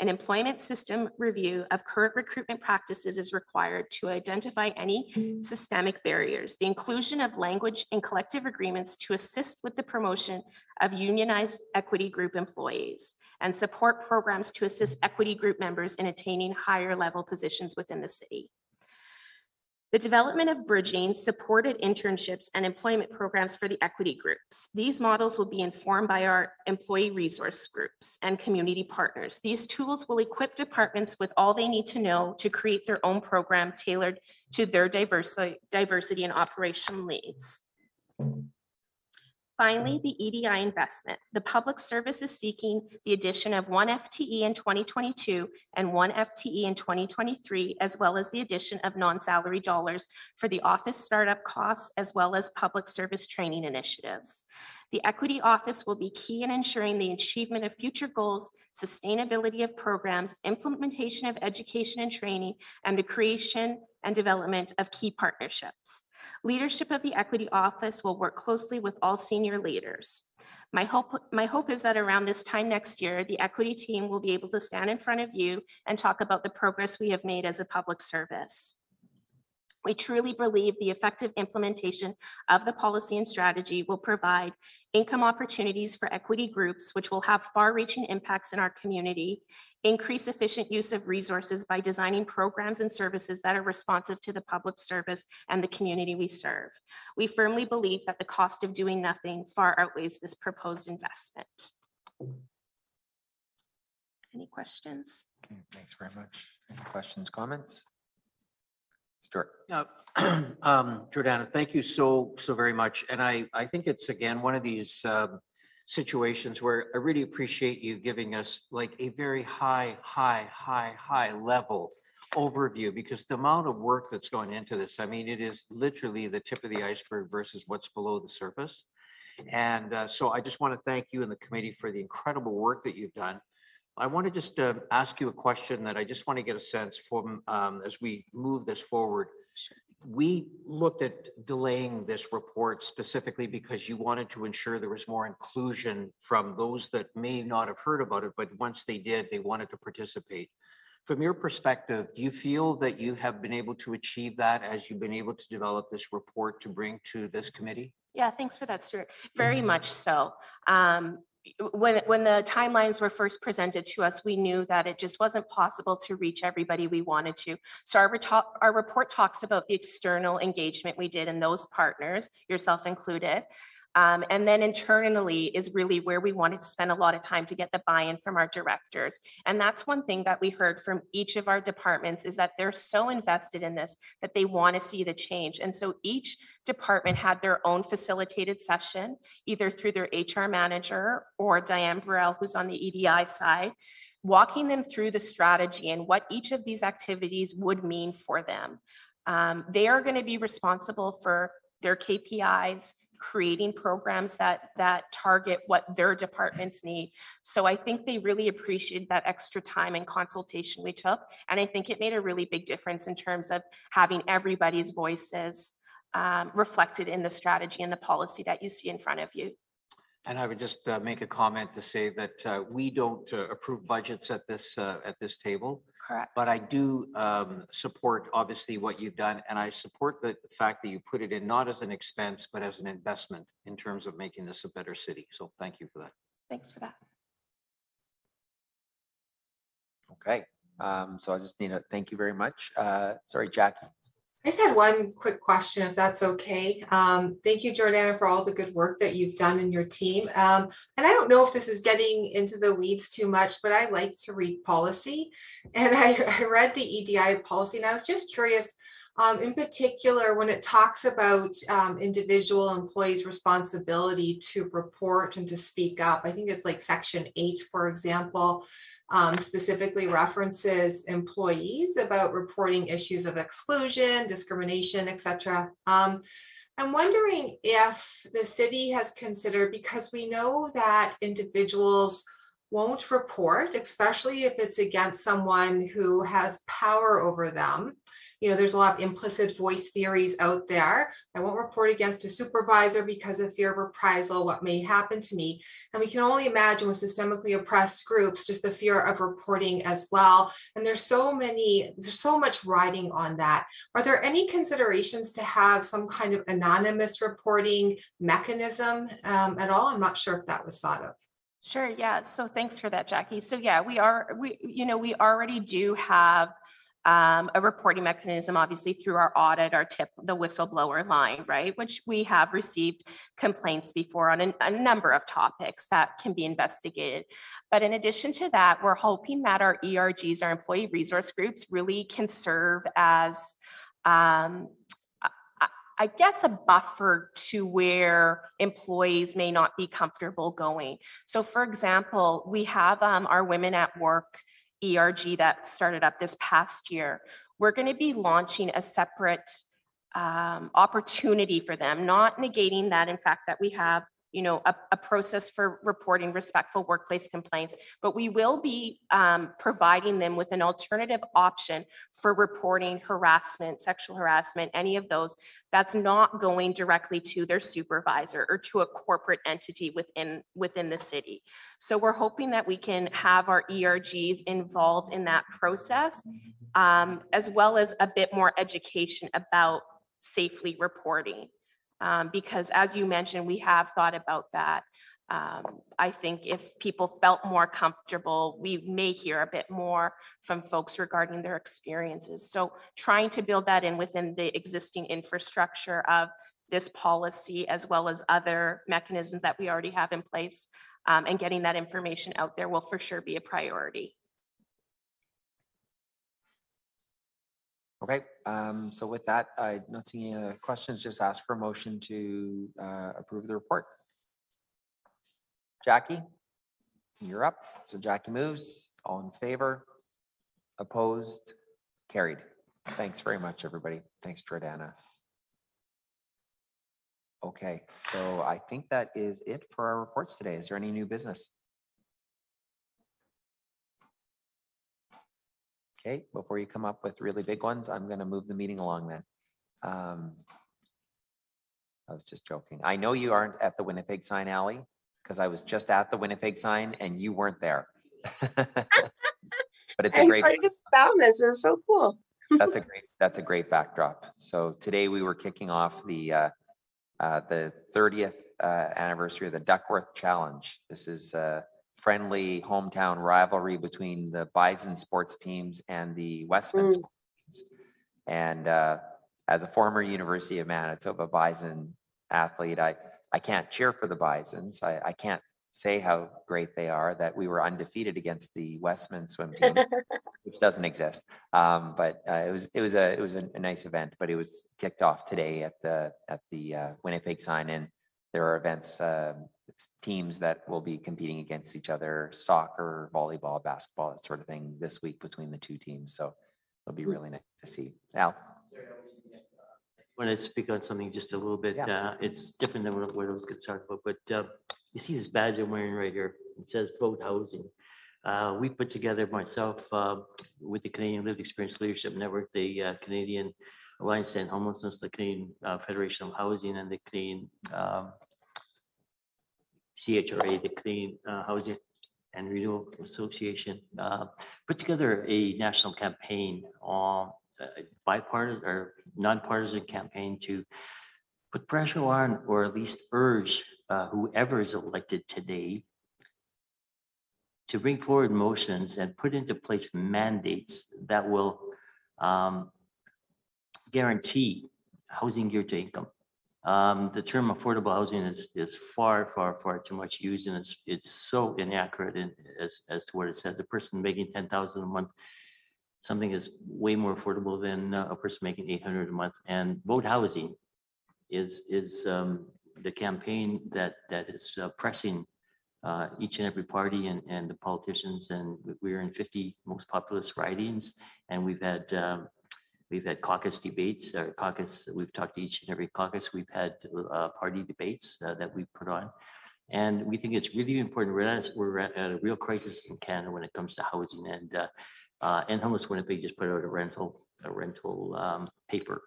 An employment system review of current recruitment practices is required to identify any mm. systemic barriers. The inclusion of language in collective agreements to assist with the promotion of unionized equity group employees and support programs to assist equity group members in attaining higher level positions within the city. The development of bridging supported internships and employment programs for the equity groups. These models will be informed by our employee resource groups and community partners. These tools will equip departments with all they need to know to create their own program tailored to their diversity, diversity and operational needs. Finally, mm-hmm. the EDI investment. The public service is seeking the addition of one FTE in 2022 and one FTE in 2023, as well as the addition of non-salary dollars for the office startup costs, as well as public service training initiatives. The equity office will be key in ensuring the achievement of future goals, sustainability of programs, implementation of education and training, and the creation and development of key partnerships. Leadership of the Equity Office will work closely with all senior leaders. My hope, my hope is that around this time next year, the equity team will be able to stand in front of you and talk about the progress we have made as a public service. We truly believe the effective implementation of the policy and strategy will provide income opportunities for equity groups, which will have far-reaching impacts in our community, increase efficient use of resources by designing programs and services that are responsive to the public service and the community we serve. We firmly believe that the cost of doing nothing far outweighs this proposed investment. Any questions? Okay, Thanks very much. Any questions, comments? Stuart? Yeah, um, Jordana, thank you so, so very much. And I, I think it's again, one of these um, situations where I really appreciate you giving us like a very high, high, high, high level overview because the amount of work that's going into this, I mean, it is literally the tip of the iceberg versus what's below the surface. And uh, so I just want to thank you and the committee for the incredible work that you've done. I want to just uh, ask you a question that I just want to get a sense from um, as we move this forward. We looked at delaying this report specifically because you wanted to ensure there was more inclusion from those that may not have heard about it, but once they did, they wanted to participate. From your perspective, do you feel that you have been able to achieve that as you've been able to develop this report to bring to this committee? Yeah, thanks for that, Stuart. Very much so. Um, when, when the timelines were first presented to us, we knew that it just wasn't possible to reach everybody we wanted to. So our, our report talks about the external engagement we did and those partners, yourself included. Um, and then internally is really where we wanted to spend a lot of time to get the buy-in from our directors. And that's one thing that we heard from each of our departments is that they're so invested in this that they want to see the change. And so each department had their own facilitated session, either through their HR manager or Diane Burrell, who's on the EDI side, walking them through the strategy and what each of these activities would mean for them. Um, they are going to be responsible for their KPIs, creating programs that that target what their departments need. So I think they really appreciated that extra time and consultation we took. And I think it made a really big difference in terms of having everybody's voices um, reflected in the strategy and the policy that you see in front of you. And I would just uh, make a comment to say that uh, we don't uh, approve budgets at this, uh, at this table. Correct. But I do um, support obviously what you've done and I support the fact that you put it in not as an expense, but as an investment in terms of making this a better city. So thank you for that. Thanks for that. Okay, um, so I just need to thank you very much. Uh, sorry, Jackie. I just had one quick question, if that's okay. Um, thank you, Jordana, for all the good work that you've done in your team. Um, and I don't know if this is getting into the weeds too much, but I like to read policy. And I, I read the EDI policy and I was just curious, um, in particular, when it talks about um, individual employees' responsibility to report and to speak up. I think it's like section eight, for example um, specifically references employees about reporting issues of exclusion, discrimination, etc. Um, I'm wondering if the city has considered, because we know that individuals won't report, especially if it's against someone who has power over them you know, there's a lot of implicit voice theories out there. I won't report against a supervisor because of fear of reprisal, what may happen to me. And we can only imagine with systemically oppressed groups, just the fear of reporting as well. And there's so many, there's so much riding on that. Are there any considerations to have some kind of anonymous reporting mechanism um, at all? I'm not sure if that was thought of. Sure, yeah. So thanks for that, Jackie. So yeah, we are, we, you know, we already do have um, a reporting mechanism, obviously through our audit, our tip, the whistleblower line, right? Which we have received complaints before on a, a number of topics that can be investigated. But in addition to that, we're hoping that our ERGs, our employee resource groups, really can serve as um, I guess a buffer to where employees may not be comfortable going. So for example, we have um, our women at work ERG that started up this past year, we're going to be launching a separate um, opportunity for them, not negating that, in fact, that we have you know, a, a process for reporting respectful workplace complaints. But we will be um, providing them with an alternative option for reporting harassment, sexual harassment, any of those. That's not going directly to their supervisor or to a corporate entity within, within the city. So we're hoping that we can have our ERGs involved in that process, um, as well as a bit more education about safely reporting. Um, because as you mentioned, we have thought about that. Um, I think if people felt more comfortable, we may hear a bit more from folks regarding their experiences. So trying to build that in within the existing infrastructure of this policy as well as other mechanisms that we already have in place um, and getting that information out there will for sure be a priority. Okay, um, so with that, I not seeing any other questions, just ask for a motion to, uh, approve the report. Jackie, you're up. So Jackie moves, all in favor? Opposed? Carried. Thanks very much, everybody. Thanks, Jordana. Okay, so I think that is it for our reports today. Is there any new business? Okay, before you come up with really big ones, I'm gonna move the meeting along then. Um, I was just joking. I know you aren't at the Winnipeg Sign Alley, because I was just at the Winnipeg sign and you weren't there. But it's a I great, I just found this. It was so cool. that's a great, that's a great backdrop. So today we were kicking off the, uh, uh, the thirtieth, uh, anniversary of the Duckworth Challenge. This is a friendly hometown rivalry between the Bison sports teams and the Wesmen Mm. sports teams. And, uh, as a former University of Manitoba Bison athlete, I, I can't cheer for the Bisons. I, I can't say how great they are, that we were undefeated against the Wesmen swim team which doesn't exist. Um, but uh, it was it was a it was a, a nice event. But it was kicked off today at the at the uh, Winnipeg sign in. There are events, um, teams that will be competing against each other, soccer, volleyball, basketball, that sort of thing this week between the two teams. So it'll be really nice to see. Al, want to speak on something just a little bit. Yeah. uh, It's different than what what I was going to talk about, but uh, you see this badge I'm wearing right here. It says vote housing. Uh, We put together myself uh, with the Canadian Lived Experience Leadership Network, the uh, Canadian Alliance to End Homelessness, the Canadian uh, Federation of Housing, and the Canadian um, CHRA, the Clean uh, Housing and Renewal Association, uh, put together a national campaign on uh, bipartisan or nonpartisan campaign to put pressure on or at least urge uh, whoever is elected today to bring forward motions and put into place mandates that will um, guarantee housing geared to income. Um, The term affordable housing is, is far, far, far too much used and it's, it's so inaccurate in, as, as to what it says. A person making ten thousand a month something is way more affordable than uh, a person making eight hundred a month. And vote housing is, is um, the campaign that, that is uh, pressing uh, each and every party and, and the politicians. And we- we're in fifty most populous ridings. And we've had, um, we've had caucus debates, or caucus, we've talked to each and every caucus. We've had uh, party debates uh, that we put on. And we think it's really important. We're at, we're at a real crisis in Canada when it comes to housing. And uh, uh, and Homeless Winnipeg just put out a rental, a rental, um, paper,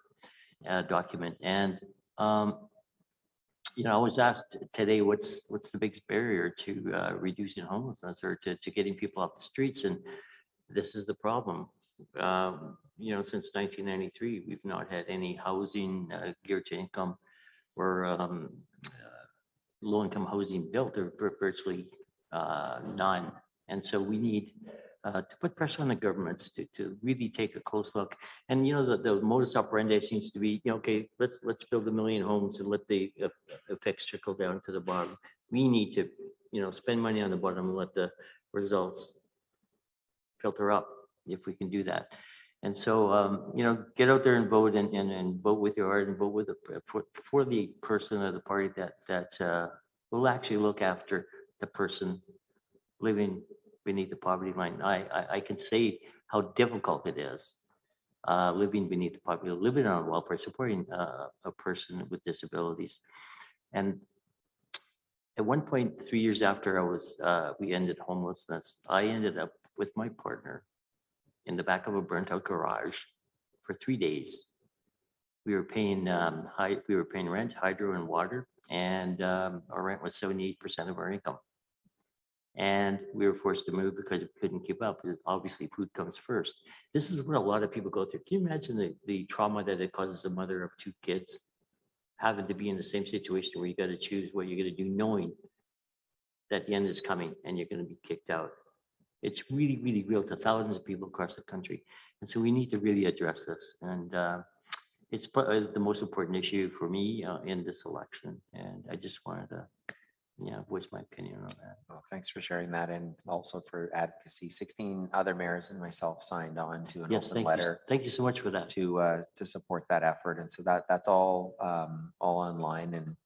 uh, document. And, um, you know, I was asked today, what's, what's the biggest barrier to, uh, reducing homelessness or to, to getting people off the streets? And this is the problem. Um, you know, since nineteen ninety-three, we've not had any housing, uh, geared to income or, um, uh, low-income housing built or vir- virtually, uh, none. And so we need, uh, to put pressure on the governments to, to really take a close look. And, you know, the, the modus operandi seems to be, you know, okay, let's, let's build a million homes and let the eff- effects trickle down to the bottom. We need to, you know, spend money on the bottom and let the results filter up if we can do that. And so, um, you know, get out there and vote and, and, and vote with your heart and vote with, the- for, for the person or the party that, that, uh, will actually look after the person living beneath the poverty line. I, I, I can say how difficult it is uh, living beneath the poverty, living on welfare, supporting uh, a person with disabilities. And At one point, three years after I was, uh, we ended homelessness, I ended up with my partner in the back of a burnt out garage for three days. We were paying, um, high, we were paying rent, hydro and water, and, um, our rent was seventy-eight percent of our income. And we were forced to move because we couldn't keep up, because obviously food comes first. This is what a lot of people go through. Can you imagine the, the trauma that it causes a mother of two kids? Having to be in the same situation where you gotta choose what you're gonna do, knowing that the end is coming and you're gonna be kicked out. It's really, really real to thousands of people across the country. And so we need to really address this. And uh, it's the most important issue for me uh, in this election. And I just wanted to, yeah, voice my opinion on that. Well, thanks for sharing that and also for advocacy. Sixteen other mayors and myself signed on to an Yes, open thank you. Thank you so much for that. to, uh, to support that effort. And so that, that's all, um, all online and,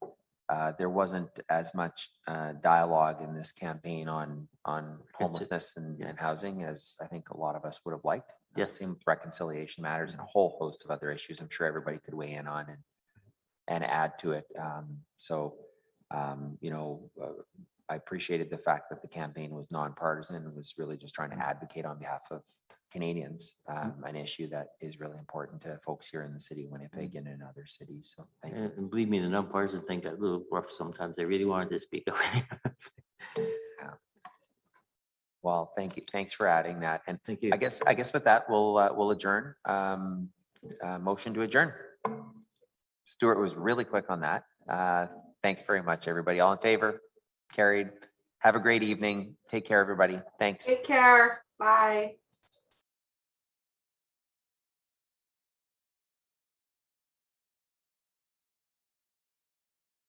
uh, there wasn't as much, uh, dialogue in this campaign on, on homelessness and, and housing as I think a lot of us would have liked. Yes. Same with reconciliation matters and a whole host of other issues I'm sure everybody could weigh in on and, and add to it. Um, so, um, you know, uh, I appreciated the fact that the campaign was nonpartisan and was really just trying to advocate on behalf of Canadians, um, an issue that is really important to folks here in the city, of Winnipeg and in other cities. So thank you. And and believe me, the nonpartisan thing got a little rough sometimes. I really wanted to speak up. Well, thank you. Thanks for adding that. And Thank you. I guess, I guess with that, we'll, uh, we'll adjourn. Um, uh, motion to adjourn. Stuart was really quick on that. Uh, thanks very much, everybody. All in favor? Carried. Have a great evening. Take care, everybody. Thanks. Take care. Bye.